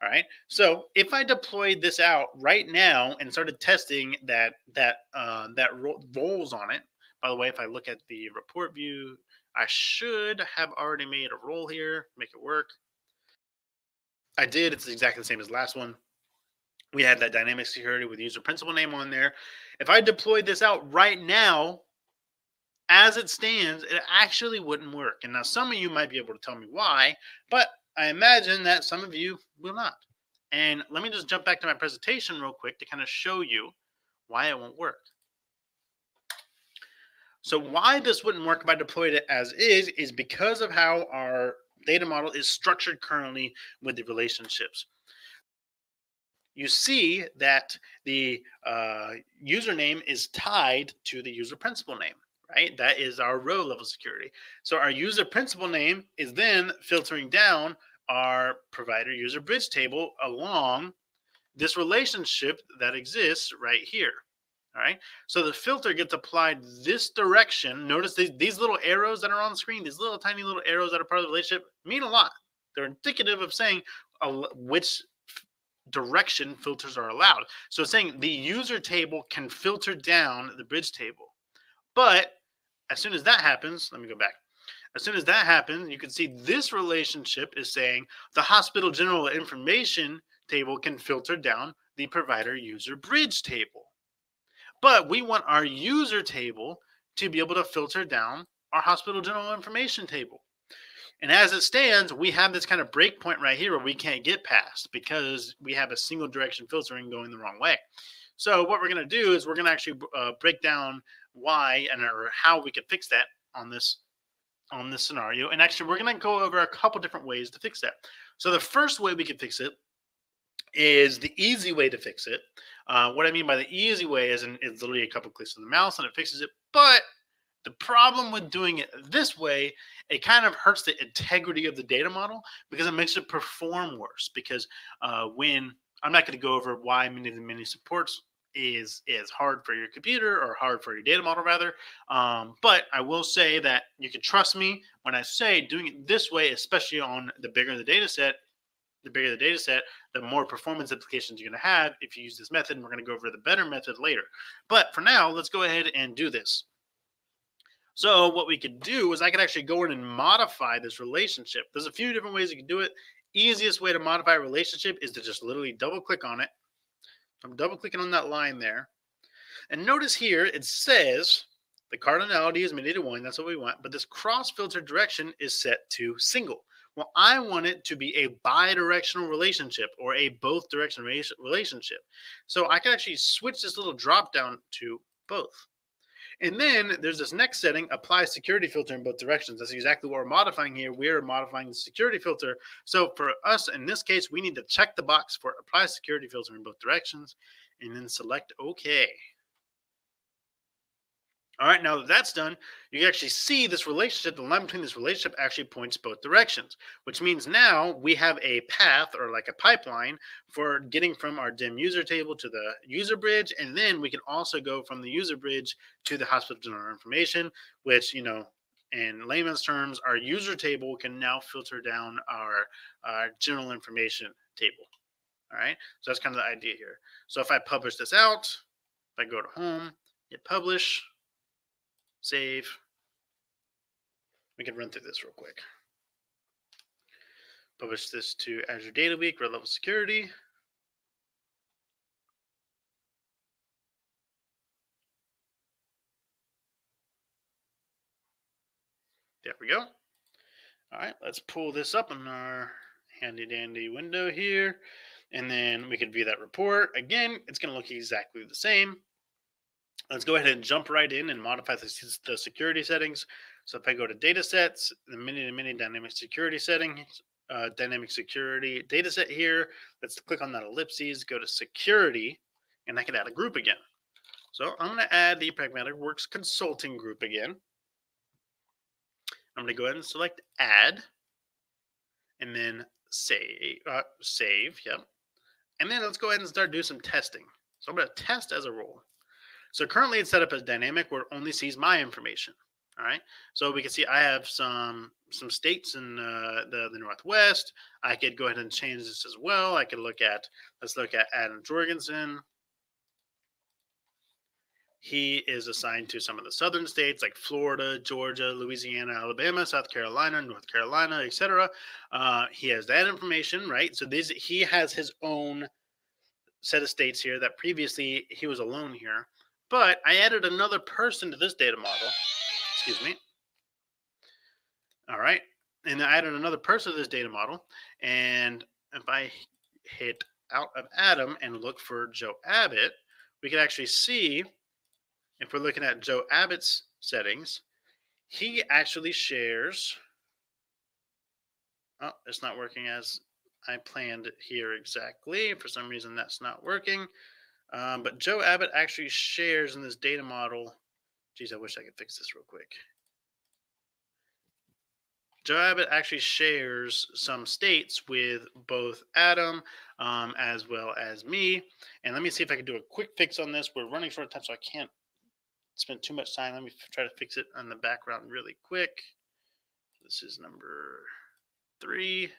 All right. So if I deployed this out right now and started testing that that uh, that ro- roles on it. By the way, if I look at the report view, I should have already made a role here, make it work. I did. It's exactly the same as last one. We had that dynamic security with user principal name on there. If I deployed this out right now, as it stands, it actually wouldn't work. And now some of you might be able to tell me why, but I imagine that some of you will not. And let me just jump back to my presentation real quick to kind of show you why it won't work. So why this wouldn't work if I deployed it as is, is because of how our data model is structured currently with the relationships you see that the uh, username is tied to the user principal name, right? That is our row level security. So our user principal name is then filtering down our provider user bridge table along this relationship that exists right here. All right. So the filter gets applied this direction. Notice these, these little arrows that are on the screen, these little tiny little arrows that are part of the relationship mean a lot. They're indicative of saying uh, which direction filters are allowed. So saying the user table can filter down the bridge table. But as soon as that happens, let me go back. As soon as that happens, you can see this relationship is saying the hospital general information table can filter down the provider user bridge table. But we want our user table to be able to filter down our hospital general information table. And as it stands, we have this kind of breakpoint right here where we can't get past because we have a single direction filtering going the wrong way. So what we're going to do is we're going to actually uh, break down why and or how we could fix that on this on this scenario. And actually, we're going to go over a couple different ways to fix that. So the first way we can fix it is the easy way to fix it. Uh, what I mean by the easy way is, it's literally a couple clicks of the mouse and it fixes it. But the problem with doing it this way, it kind of hurts the integrity of the data model because it makes it perform worse. Because uh, when I'm not going to go over why many of the many supports is is hard for your computer or hard for your data model rather. Um, but I will say that you can trust me when I say doing it this way, especially on the bigger the data set, the bigger the data set, the more performance implications you're going to have if you use this method. And we're going to go over the better method later. But for now, let's go ahead and do this. So what we could do is I could actually go in and modify this relationship. There's a few different ways you can do it. Easiest way to modify a relationship is to just literally double click on it I'm double clicking on that line there. And notice here it says the cardinality is many to one. That's what we want. But this cross filter direction is set to single. Well, I want it to be a bi-directional relationship or a both direction relationship. So I can actually switch this little drop down to both. And then there's this next setting, apply security filter in both directions. That's exactly what we're modifying here. We're modifying the security filter. So for us, in this case, we need to check the box for apply security filter in both directions and then select OK. All right, now that that's done, you can actually see this relationship, the line between this relationship actually points both directions, which means now we have a path or like a pipeline for getting from our DIM user table to the user bridge. And then we can also go from the user bridge to the hospital general information, which, you know, in layman's terms, our user table can now filter down our general information table. All right, so that's kind of the idea here. So if I publish this out, if I go to home, hit publish, save. We can run through this real quick. Publish this to Azure Data Week, row level security. There we go. All right, let's pull this up in our handy dandy window here. And then we can view that report. Again, it's going to look exactly the same. Let's go ahead and jump right in and modify the, the security settings. So if I go to data sets, the many to many dynamic security settings, uh, dynamic security data set here, let's click on that ellipses, go to security, and I can add a group again. So I'm going to add the Pragmatic Works Consulting group again. I'm going to go ahead and select add and then save, uh, save, yep. And then let's go ahead and start doing some testing. So I'm going to test as a role. So currently it's set up as dynamic where it only sees my information. All right. So we can see I have some some states in uh, the the Northwest. I could go ahead and change this as well. I could look at let's look at Adam Jorgensen. He is assigned to some of the southern states like Florida, Georgia, Louisiana, Alabama, South Carolina, North Carolina, etc. Uh, he has that information, right? So these he has his own set of states here that previously he was alone here. But I added another person to this data model. Excuse me. All right. And I added another person to this data model. And if I hit out of Adam and look for Joe Abbott, we can actually see if we're looking at Joe Abbott's settings, he actually shares. Oh, it's not working as I planned here exactly. For some reason, that's not working. Um, but Joe Abbott actually shares in this data model. Geez, I wish I could fix this real quick. Joe Abbott actually shares some states with both Adam um, as well as me. And let me see if I can do a quick fix on this. We're running short of time, so I can't spend too much time. Let me try to fix it on the background really quick. This is number three.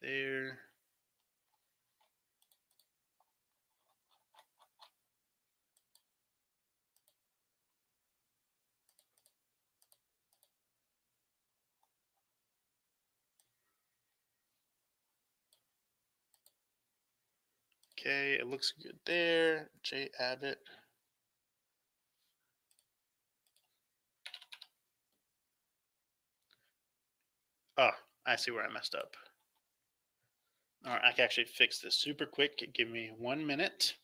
There. Okay, it looks good there. Jay Abbott. Oh, I see where I messed up. All right, I can actually fix this super quick. Give me one minute.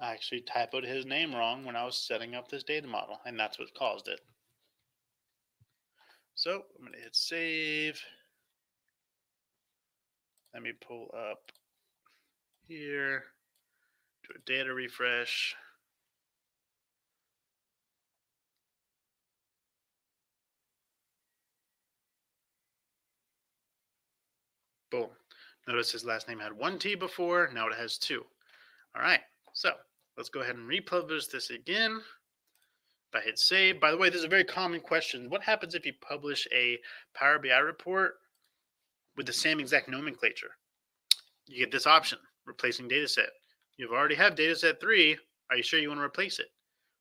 I actually typoed his name wrong when I was setting up this data model, and that's what caused it. So I'm going to hit save. Let me pull up here, do a data refresh. Boom. Notice his last name had one T before, now it has two. All right, so let's go ahead and republish this again. If I hit save, by the way, this is a very common question. What happens if you publish a Power BI report with the same exact nomenclature? You get this option, replacing dataset. You've already have dataset three. Are you sure you want to replace it?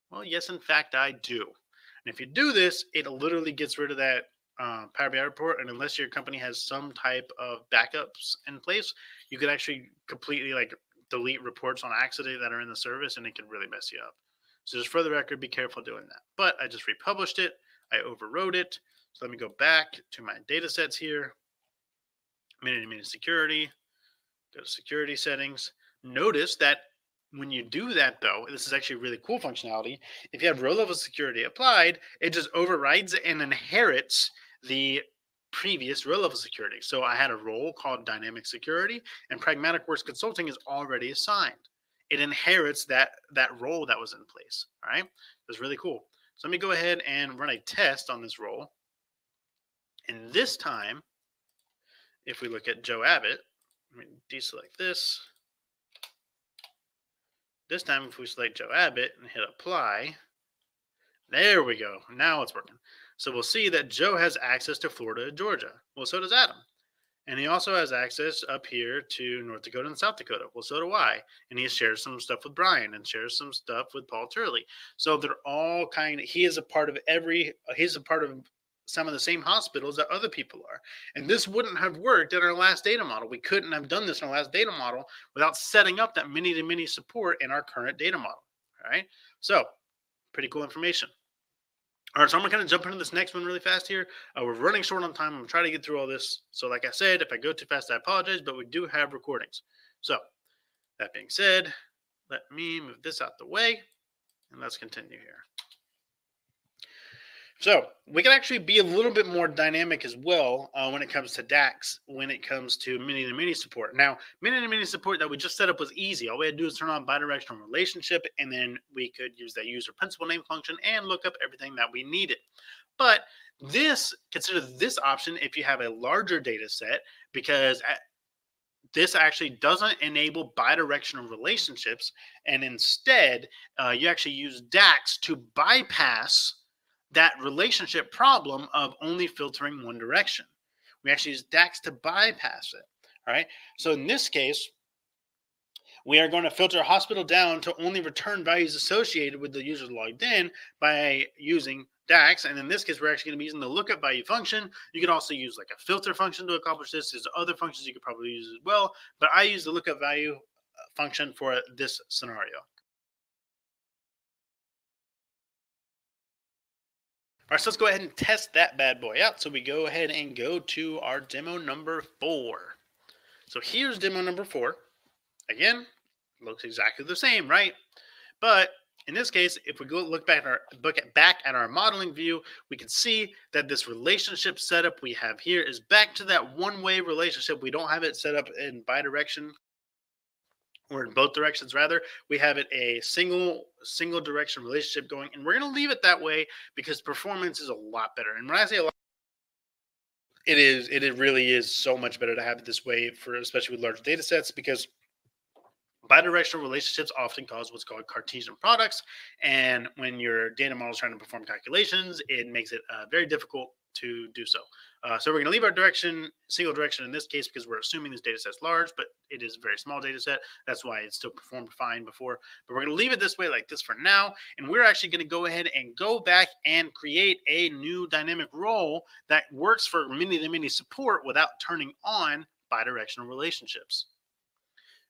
Well, yes, in fact, I do. And if you do this, it literally gets rid of that uh, Power BI report, and unless your company has some type of backups in place, you could actually completely like delete reports on accident that are in the service, and it could really mess you up. So just for the record, be careful doing that. But I just republished it. I overwrote it. So let me go back to my data sets here. Many to many security. Go to security settings. Notice that when you do that, though, this is actually really cool functionality. If you have row level security applied, it just overrides and inherits the previous row level security. So I had a role called dynamic security, and pragmatic works consulting is already assigned. It inherits that that role that was in place. All right, that's really cool. So let me go ahead and run a test on this role. And this time, if we look at Joe Abbott, let me deselect this. This time, if we select Joe Abbott and hit apply, there we go. Now it's working. So we'll see that Joe has access to Florida and Georgia. Well, so does Adam. And he also has access up here to North Dakota and South Dakota. Well, so do I. And he shares some stuff with Brian and shares some stuff with Paul Turley. So they're all kind of, he is a part of every, he's a part of some of the same hospitals that other people are. And this wouldn't have worked in our last data model. We couldn't have done this in our last data model without setting up that many to many support in our current data model. All right. So pretty cool information. All right, so I'm gonna kind of jump into this next one really fast here. Uh, we're running short on time. I'm trying to get through all this. So, like I said, if I go too fast, I apologize, but we do have recordings. So, that being said, let me move this out the way and let's continue here. So we can actually be a little bit more dynamic as well uh, when it comes to DAX, when it comes to many to many support. Now, many to many support that we just set up was easy. All we had to do is turn on bidirectional relationship, and then we could use that user principal name function and look up everything that we needed. But this, consider this option if you have a larger data set, because this actually doesn't enable bidirectional relationships. And instead, uh, you actually use DAX to bypass that relationship problem of only filtering one direction. We actually use DAX to bypass it. All right. So in this case, we are going to filter hospital down to only return values associated with the user logged in by using DAX. And in this case, we're actually going to be using the lookup value function. You could also use like a filter function to accomplish this. There's other functions you could probably use as well, but I use the lookup value uh, function for this scenario. All right, so let's go ahead and test that bad boy out. So we go ahead and go to our demo number four. So here's demo number four. Again, looks exactly the same, right? But in this case, if we go look back at our look at back at our modeling view, we can see that this relationship setup we have here is back to that one-way relationship. We don't have it set up in bidirection or in both directions rather we have it a single single direction relationship going and we're going to leave it that way because performance is a lot better and when i say a lot it is it really is so much better to have it this way for especially with large data sets because bidirectional relationships often cause what's called Cartesian products. And when your data model is trying to perform calculations, it makes it uh, very difficult to do so. Uh, so we're going to leave our direction single direction in this case because we're assuming this data set's large, but it is a very small data set. That's why it still performed fine before. But we're going to leave it this way like this for now. And we're actually going to go ahead and go back and create a new dynamic role that works for many-to-many support without turning on bidirectional relationships.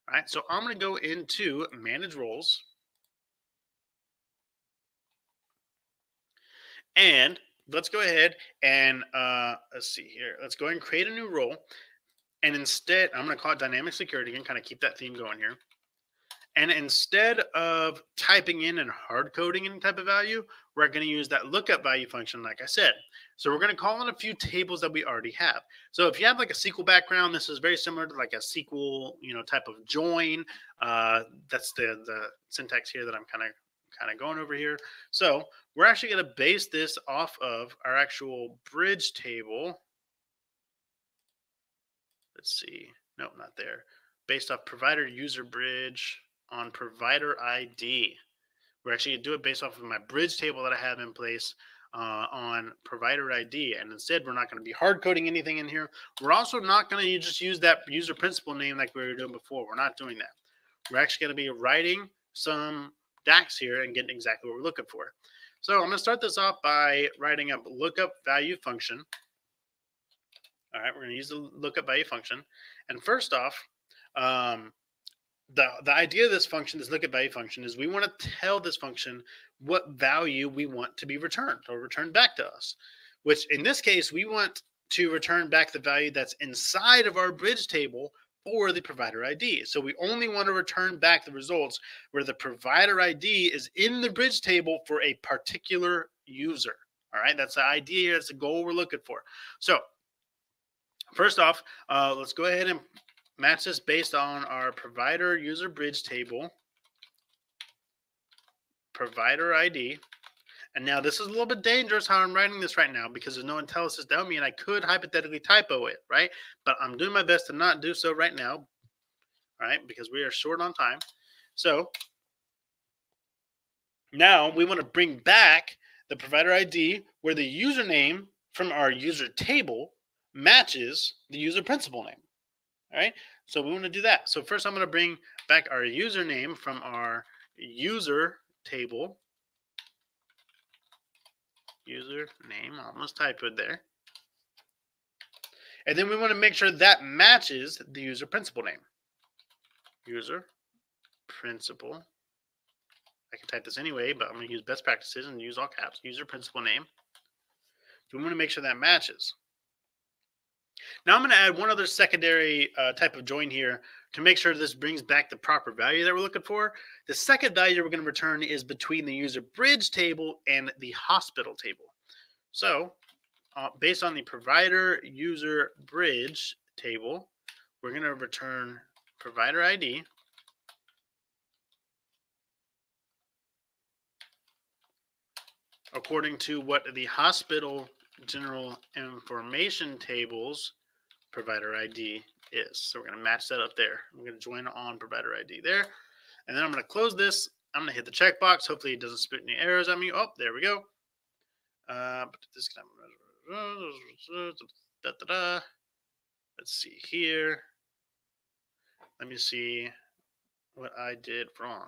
All right, so I'm going to go into manage roles. And let's go ahead and uh, let's see here. Let's go ahead and create a new role. And instead, I'm going to call it dynamic security and kind of keep that theme going here. And instead of typing in and hard coding any type of value, we're going to use that lookup value function, like I said. So we're going to call in a few tables that we already have. So if you have like a SQL background, this is very similar to like a SQL, you know, type of join. Uh, that's the the syntax here that I'm kind of kind of going over here. So we're actually going to base this off of our actual bridge table. Let's see. Nope, not there. Based off provider user bridge on provider ID. We're actually going to do it based off of my bridge table that I have in place uh, on provider ID. And instead, we're not going to be hard coding anything in here. We're also not going to just use that user principal name like we were doing before. We're not doing that. We're actually going to be writing some DAX here and getting exactly what we're looking for. So I'm going to start this off by writing a lookup value function. All right, we're going to use the lookup value function. And first off, um, the, the idea of this function, this lookup value function, is we want to tell this function what value we want to be returned or returned back to us, which in this case, we want to return back the value that's inside of our bridge table for the provider ID. So we only want to return back the results where the provider ID is in the bridge table for a particular user. All right, that's the idea. That's the goal we're looking for. So first off, uh, let's go ahead and match this based on our provider user bridge table, provider ID. And now this is a little bit dangerous how I'm writing this right now because there's no IntelliSense down me and I could hypothetically typo it, right? But I'm doing my best to not do so right now, right? Because we are short on time. So now we want to bring back the provider ID where the username from our user table matches the user principal name. All right. So we want to do that. So first I'm going to bring back our username from our user table. User name, almost typed it there. And then we want to make sure that matches the user principal name. User principal. I can type this anyway, but I'm going to use best practices and use all caps. User principal name. So we want to make sure that matches. Now I'm going to add one other secondary uh, type of join here to make sure this brings back the proper value that we're looking for. The second value we're going to return is between the user bridge table and the hospital table. So uh, based on the provider user bridge table, we're going to return provider ID according to what the hospital general information tables provider ID is. So we're going to match that up there. I'm going to join on provider ID there. And then I'm going to close this. I'm going to hit the checkbox. Hopefully it doesn't spit any errors at me. Oh, there we go. Uh. Let's see here. Let me see what I did wrong.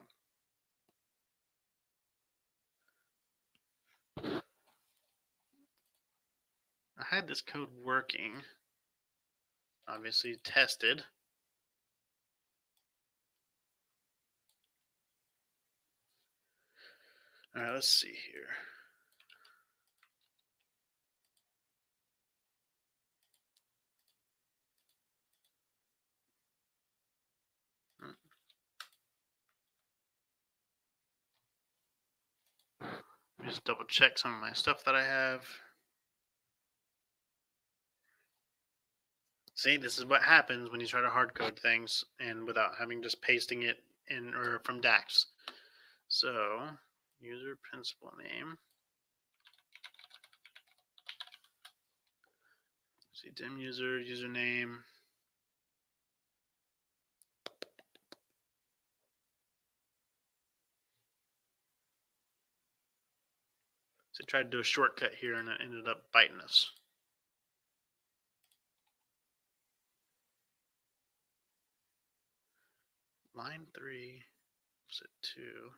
I had this code working, obviously tested. All right, let's see here. Hmm. Just double check some of my stuff that I have. See, this is what happens when you try to hard code things and without having just pasting it in or from DAX. So, user principal name. See, dim user, username. So I tried to do a shortcut here and it ended up biting us. Line three, was it two?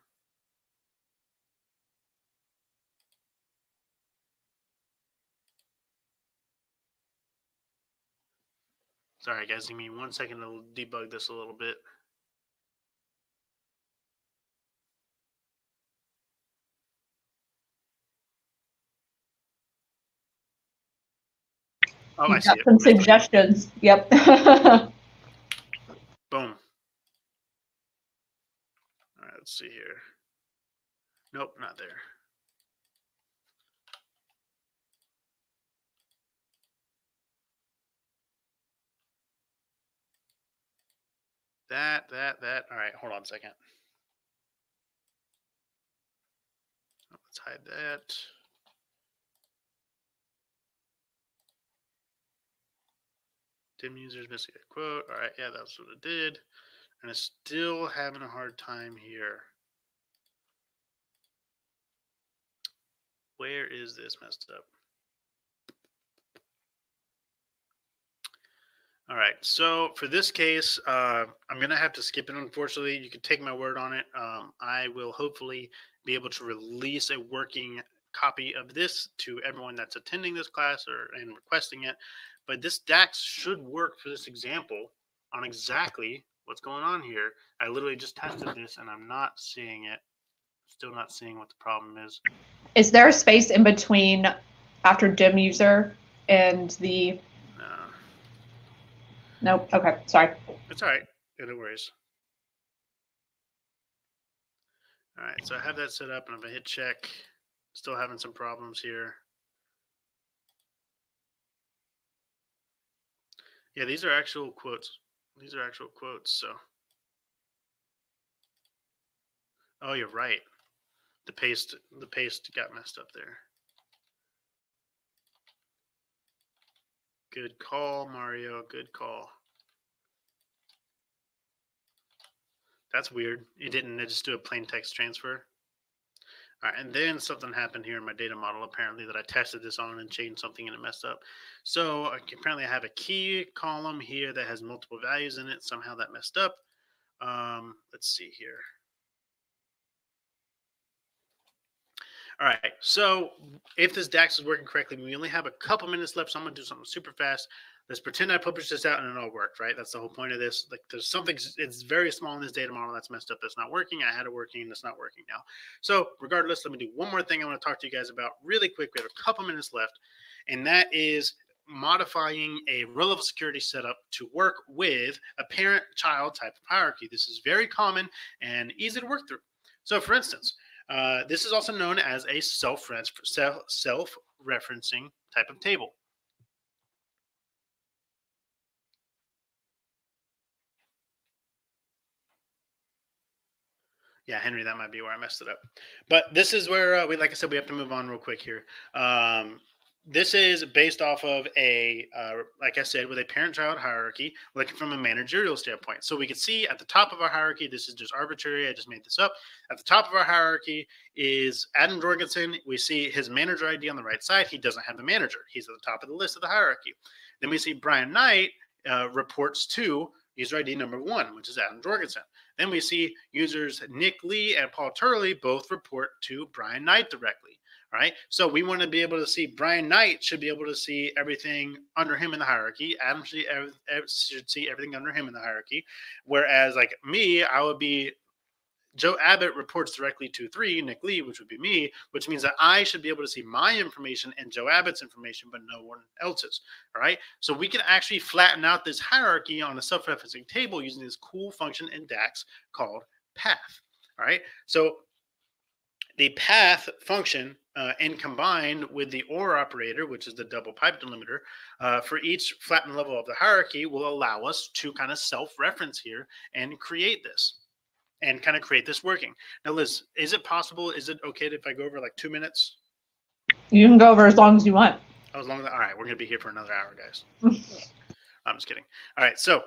Sorry, guys, give me one second to debug this a little bit. Oh, you I see got it. some suggestions. Yep. Boom. Let's see here. Nope, not there. That, that, that. All right, hold on a second. Let's hide that. Dim users missing a quote. All right, yeah, that's what it did. And it's still having a hard time here. Where is this messed up? All right, so for this case, uh, I'm going to have to skip it, unfortunately. You can take my word on it. Um, I will hopefully be able to release a working copy of this to everyone that's attending this class or and requesting it. But this DAX should work for this example on exactly what's going on here. I literally just tested this and I'm not seeing it. Still not seeing what the problem is. Is there a space in between after dim user and the No. Nope. Okay. Sorry. It's all right. No worries. All right. So I have that set up and I'm to hit check. Still having some problems here. Yeah, these are actual quotes. These are actual quotes. So. Oh, you're right. The paste, the paste got messed up there. Good call, Mario. Good call. That's weird. It didn't it just do a plain text transfer. And then something happened here in my data model apparently that I tested this on and changed something and it messed up. So apparently I have a key column here that has multiple values in it. Somehow that messed up. Um, let's see here. All right. So if this DAX is working correctly, we only have a couple minutes left. So I'm to do something super fast. Let's pretend I published this out and it all worked, right? That's the whole point of this. Like there's something, it's very small in this data model that's messed up. That's not working. I had it working. That's not working now. So regardless, let me do one more thing I want to talk to you guys about really quick. We have a couple minutes left. And that is modifying a level security setup to work with a parent child type of hierarchy. This is very common and easy to work through. So for instance, uh, this is also known as a self self referencing type of table. Yeah, Henry, that might be where I messed it up. But this is where uh, we, like I said, we have to move on real quick here. Um, this is based off of a, uh, like I said, with a parent-child hierarchy, looking from a managerial standpoint. So we can see at the top of our hierarchy, this is just arbitrary. I just made this up. At the top of our hierarchy is Adam Jorgensen. We see his manager ID on the right side. He doesn't have a manager. He's at the top of the list of the hierarchy. Then we see Brian Knight uh, reports to user ID number one, which is Adam Jorgensen. Then we see users Nick Lee and Paul Turley both report to Brian Knight directly right? So we want to be able to see Brian Knight should be able to see everything under him in the hierarchy. Adam should, should see everything under him in the hierarchy. Whereas, like me, I would be Joe Abbott reports directly to three, Nick Lee, which would be me, which means that I should be able to see my information and Joe Abbott's information, but no one else's. All right. So we can actually flatten out this hierarchy on a self referencing table using this cool function in DAX called path. All right. So the path function uh, and combined with the OR operator, which is the double pipe delimiter, uh, for each flattened level of the hierarchy will allow us to kind of self-reference here and create this and kind of create this working. Now, Liz, is it possible? Is it okay if I go over like two minutes? You can go over as long as you want. Oh, as long as all right, we're gonna be here for another hour, guys. I'm just kidding. All right, so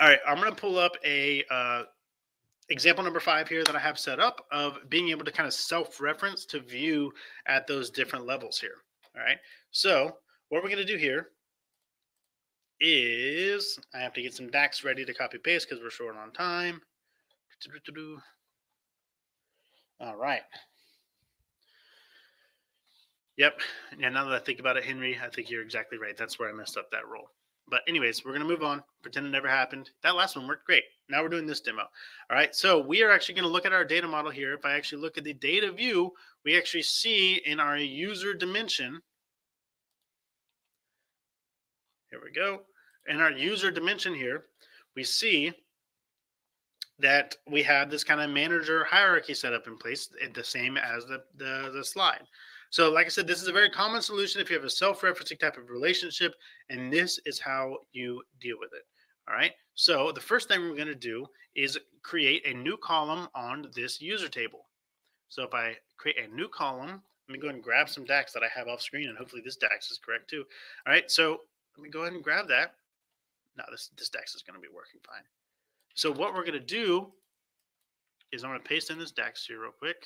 all right, I'm gonna pull up a uh, example number five here that I have set up of being able to kind of self-reference to view at those different levels here. All right. So what we're going to do here is I have to get some DAX ready to copy paste because we're short on time. All right. Yep. Yeah, now that I think about it, Henry, I think you're exactly right. That's where I messed up that role. But anyways, we're going to move on. Pretend it never happened. That last one worked great. Now we're doing this demo. All right. So we are actually going to look at our data model here. If I actually look at the data view, we actually see in our user dimension. Here we go. In our user dimension here, we see that we have this kind of manager hierarchy set up in place, eh, the same as the, the, the slide. So, like I said, this is a very common solution if you have a self-referencing type of relationship, and this is how you deal with it. All right. So the first thing we're going to do is create a new column on this user table. So if I create a new column, let me go ahead and grab some DAX that I have off screen, and hopefully this DAX is correct too. All right. So let me go ahead and grab that. Now this, this DAX is going to be working fine. So what we're going to do is I'm going to paste in this DAX here real quick.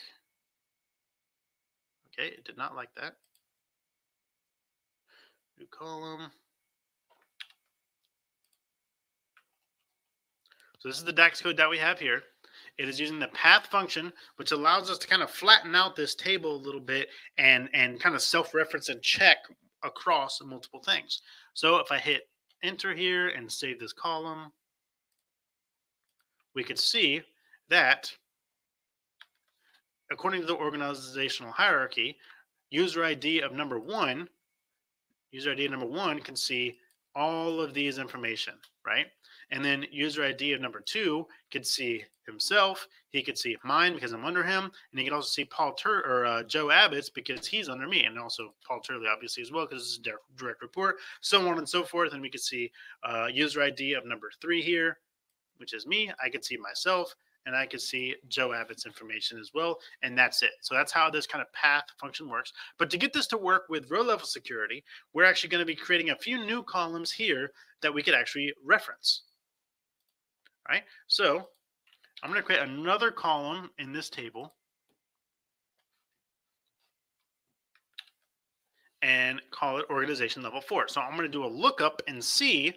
Okay, it did not like that. New column. So this is the DAX code that we have here. It is using the path function, which allows us to kind of flatten out this table a little bit and, and kind of self-reference and check across multiple things. So if I hit enter here and save this column, we could see that according to the organizational hierarchy, user ID of number one, user ID number one can see all of these information, right? And then user ID of number two could see himself. He could see mine because I'm under him, and he could also see Paul Tur or uh, Joe Abbott's because he's under me, and also Paul Turley obviously as well because is a direct report, so on and so forth. And we could see uh, user ID of number three here, which is me. I could see myself, and I could see Joe Abbott's information as well. And that's it. So that's how this kind of path function works. But to get this to work with row level security, we're actually going to be creating a few new columns here that we could actually reference. All right. So I'm going to create another column in this table. And call it organization level four. So I'm going to do a lookup and see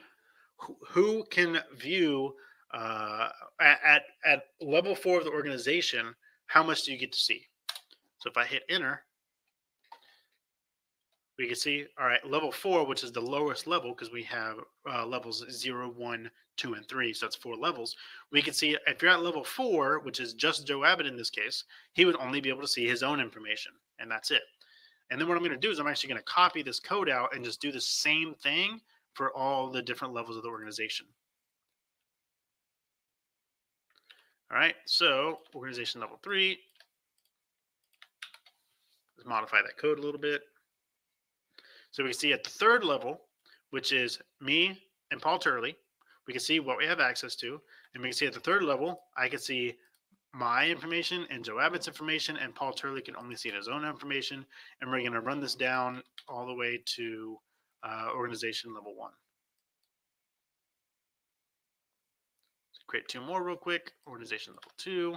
who can view uh, at, at level four of the organization, how much do you get to see? So if I hit enter, we can see, all right, level four, which is the lowest level because we have uh, levels zero, one, two, and three. So that's four levels. We can see if you're at level four, which is just Joe Abbott in this case, he would only be able to see his own information, and that's it. And then what I'm going to do is I'm actually going to copy this code out and just do the same thing for all the different levels of the organization. All right, so organization level three. Let's modify that code a little bit. So we can see at the third level, which is me and Paul Turley, we can see what we have access to. And we can see at the third level, I can see my information and Joe Abbott's information, and Paul Turley can only see his own information. And we're going to run this down all the way to uh, organization level one. Create two more real quick. Organization level two.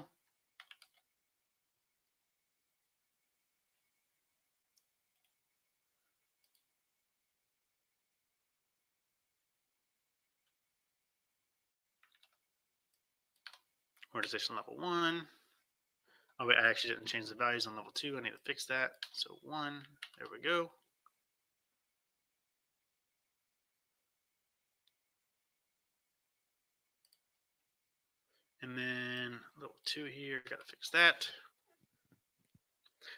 Organization level one. Oh wait, I actually didn't change the values on level two. I need to fix that. So one, there we go. And then level two here, got to fix that.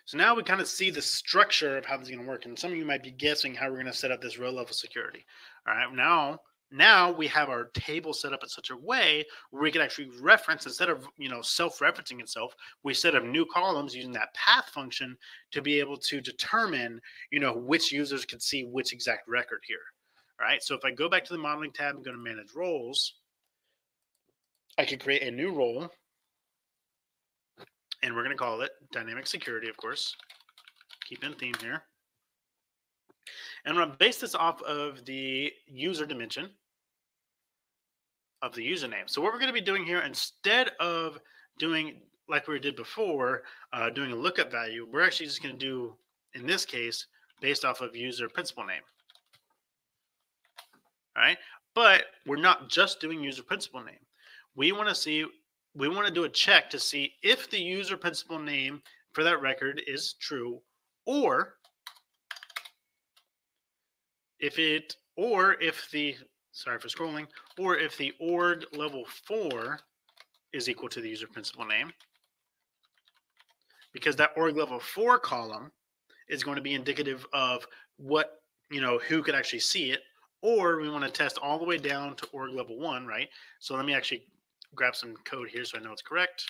So now we kind of see the structure of how this is going to work. And some of you might be guessing how we're going to set up this row level security. All right, now now we have our table set up in such a way where we can actually reference instead of you know self-referencing itself we set up new columns using that path function to be able to determine you know which users can see which exact record here all right so if i go back to the modeling tab and go to manage roles I could create a new role and we're going to call it dynamic security, of course. Keep in theme here. And I'm going to base this off of the user dimension of the username. So what we're going to be doing here, instead of doing like we did before, uh, doing a lookup value, we're actually just going to do, in this case, based off of user principal name. All right. But we're not just doing user principal name we want to see we want to do a check to see if the user principal name for that record is true or if it or if the sorry for scrolling or if the org level 4 is equal to the user principal name. Because that org level 4 column is going to be indicative of what you know who could actually see it or we want to test all the way down to org level 1 right? So let me actually grab some code here so I know it's correct.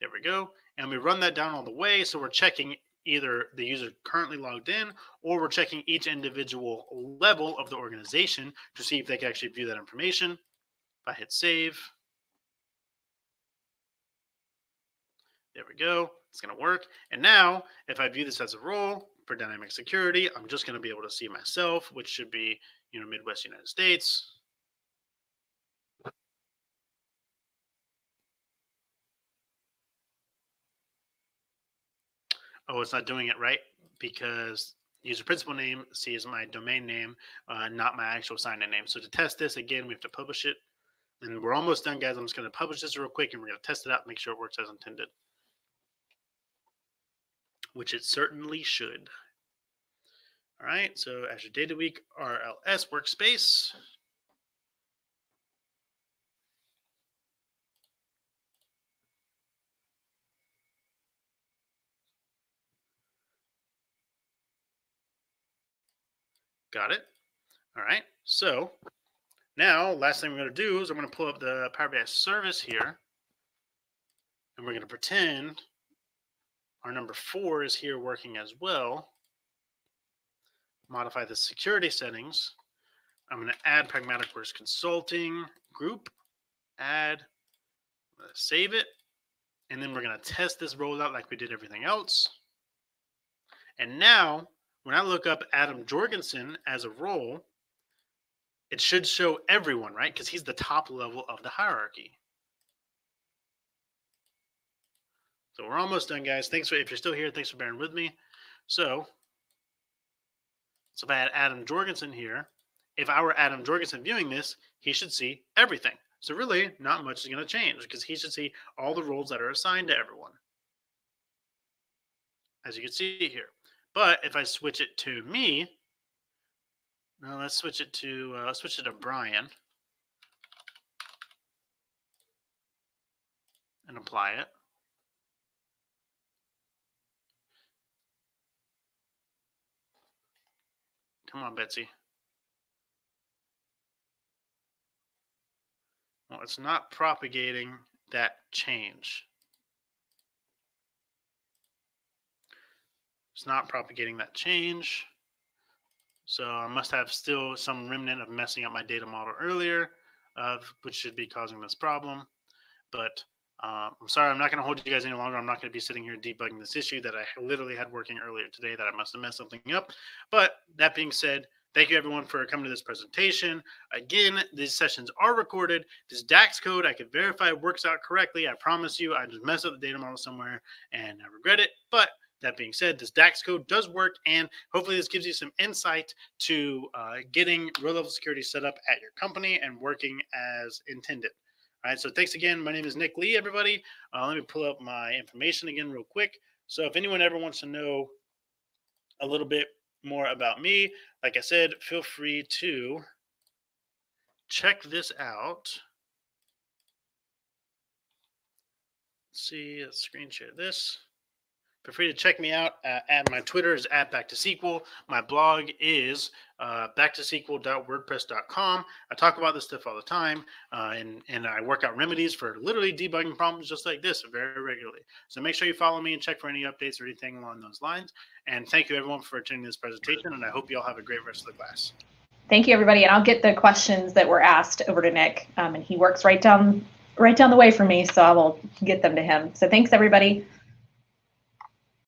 There we go. And we run that down all the way. So we're checking either the user currently logged in or we're checking each individual level of the organization to see if they can actually view that information. If I hit save, there we go. It's going to work. And now if I view this as a role for dynamic security, I'm just going to be able to see myself, which should be, you know, Midwest United States. Oh, it's not doing it right because user principal name sees my domain name, uh, not my actual sign in name. So to test this again, we have to publish it. And we're almost done, guys. I'm just going to publish this real quick and we're going to test it out, make sure it works as intended, which it certainly should. All right, so Azure Data Week RLS workspace. Got it. All right. So now, last thing we're going to do is I'm going to pull up the Power BI service here. And we're going to pretend our number four is here working as well. Modify the security settings. I'm going to add Pragmaticworks Consulting group, add, uh, save it. And then we're going to test this rollout like we did everything else. And now when I look up Adam Jorgensen as a role, it should show everyone, right? Because he's the top level of the hierarchy. So we're almost done, guys. Thanks for if you're still here, thanks for bearing with me. So, so if I had Adam Jorgensen here, if I were Adam Jorgensen viewing this, he should see everything. So really, not much is going to change because he should see all the roles that are assigned to everyone. As you can see here. But if I switch it to me, now let's switch it to uh, switch it to Brian and apply it. Come on, Betsy. Well, it's not propagating that change. It's not propagating that change. So I must have still some remnant of messing up my data model earlier, which should be causing this problem. But uh, I'm sorry, I'm not going to hold you guys any longer. I'm not going to be sitting here debugging this issue that I literally had working earlier today that I must have messed something up. But that being said, thank you everyone for coming to this presentation. Again, these sessions are recorded. This DAX code, I could verify works out correctly. I promise you, I just messed up the data model somewhere and I regret it. But that being said, this DAX code does work, and hopefully this gives you some insight to uh, getting row level security set up at your company and working as intended. All right, so thanks again. My name is Nick Lee, everybody. Uh, let me pull up my information again real quick. So if anyone ever wants to know a little bit more about me, like I said, feel free to check this out. Let's see, let's screen share this. Feel free to check me out uh, at my Twitter is at Back to SQL. My blog is uh, backtosql.wordpress.com. I talk about this stuff all the time, uh, and and I work out remedies for literally debugging problems just like this very regularly. So make sure you follow me and check for any updates or anything along those lines. And thank you everyone for attending this presentation, and I hope you all have a great rest of the class. Thank you everybody, and I'll get the questions that were asked over to Nick, um, and he works right down right down the way for me, so I will get them to him. So thanks everybody.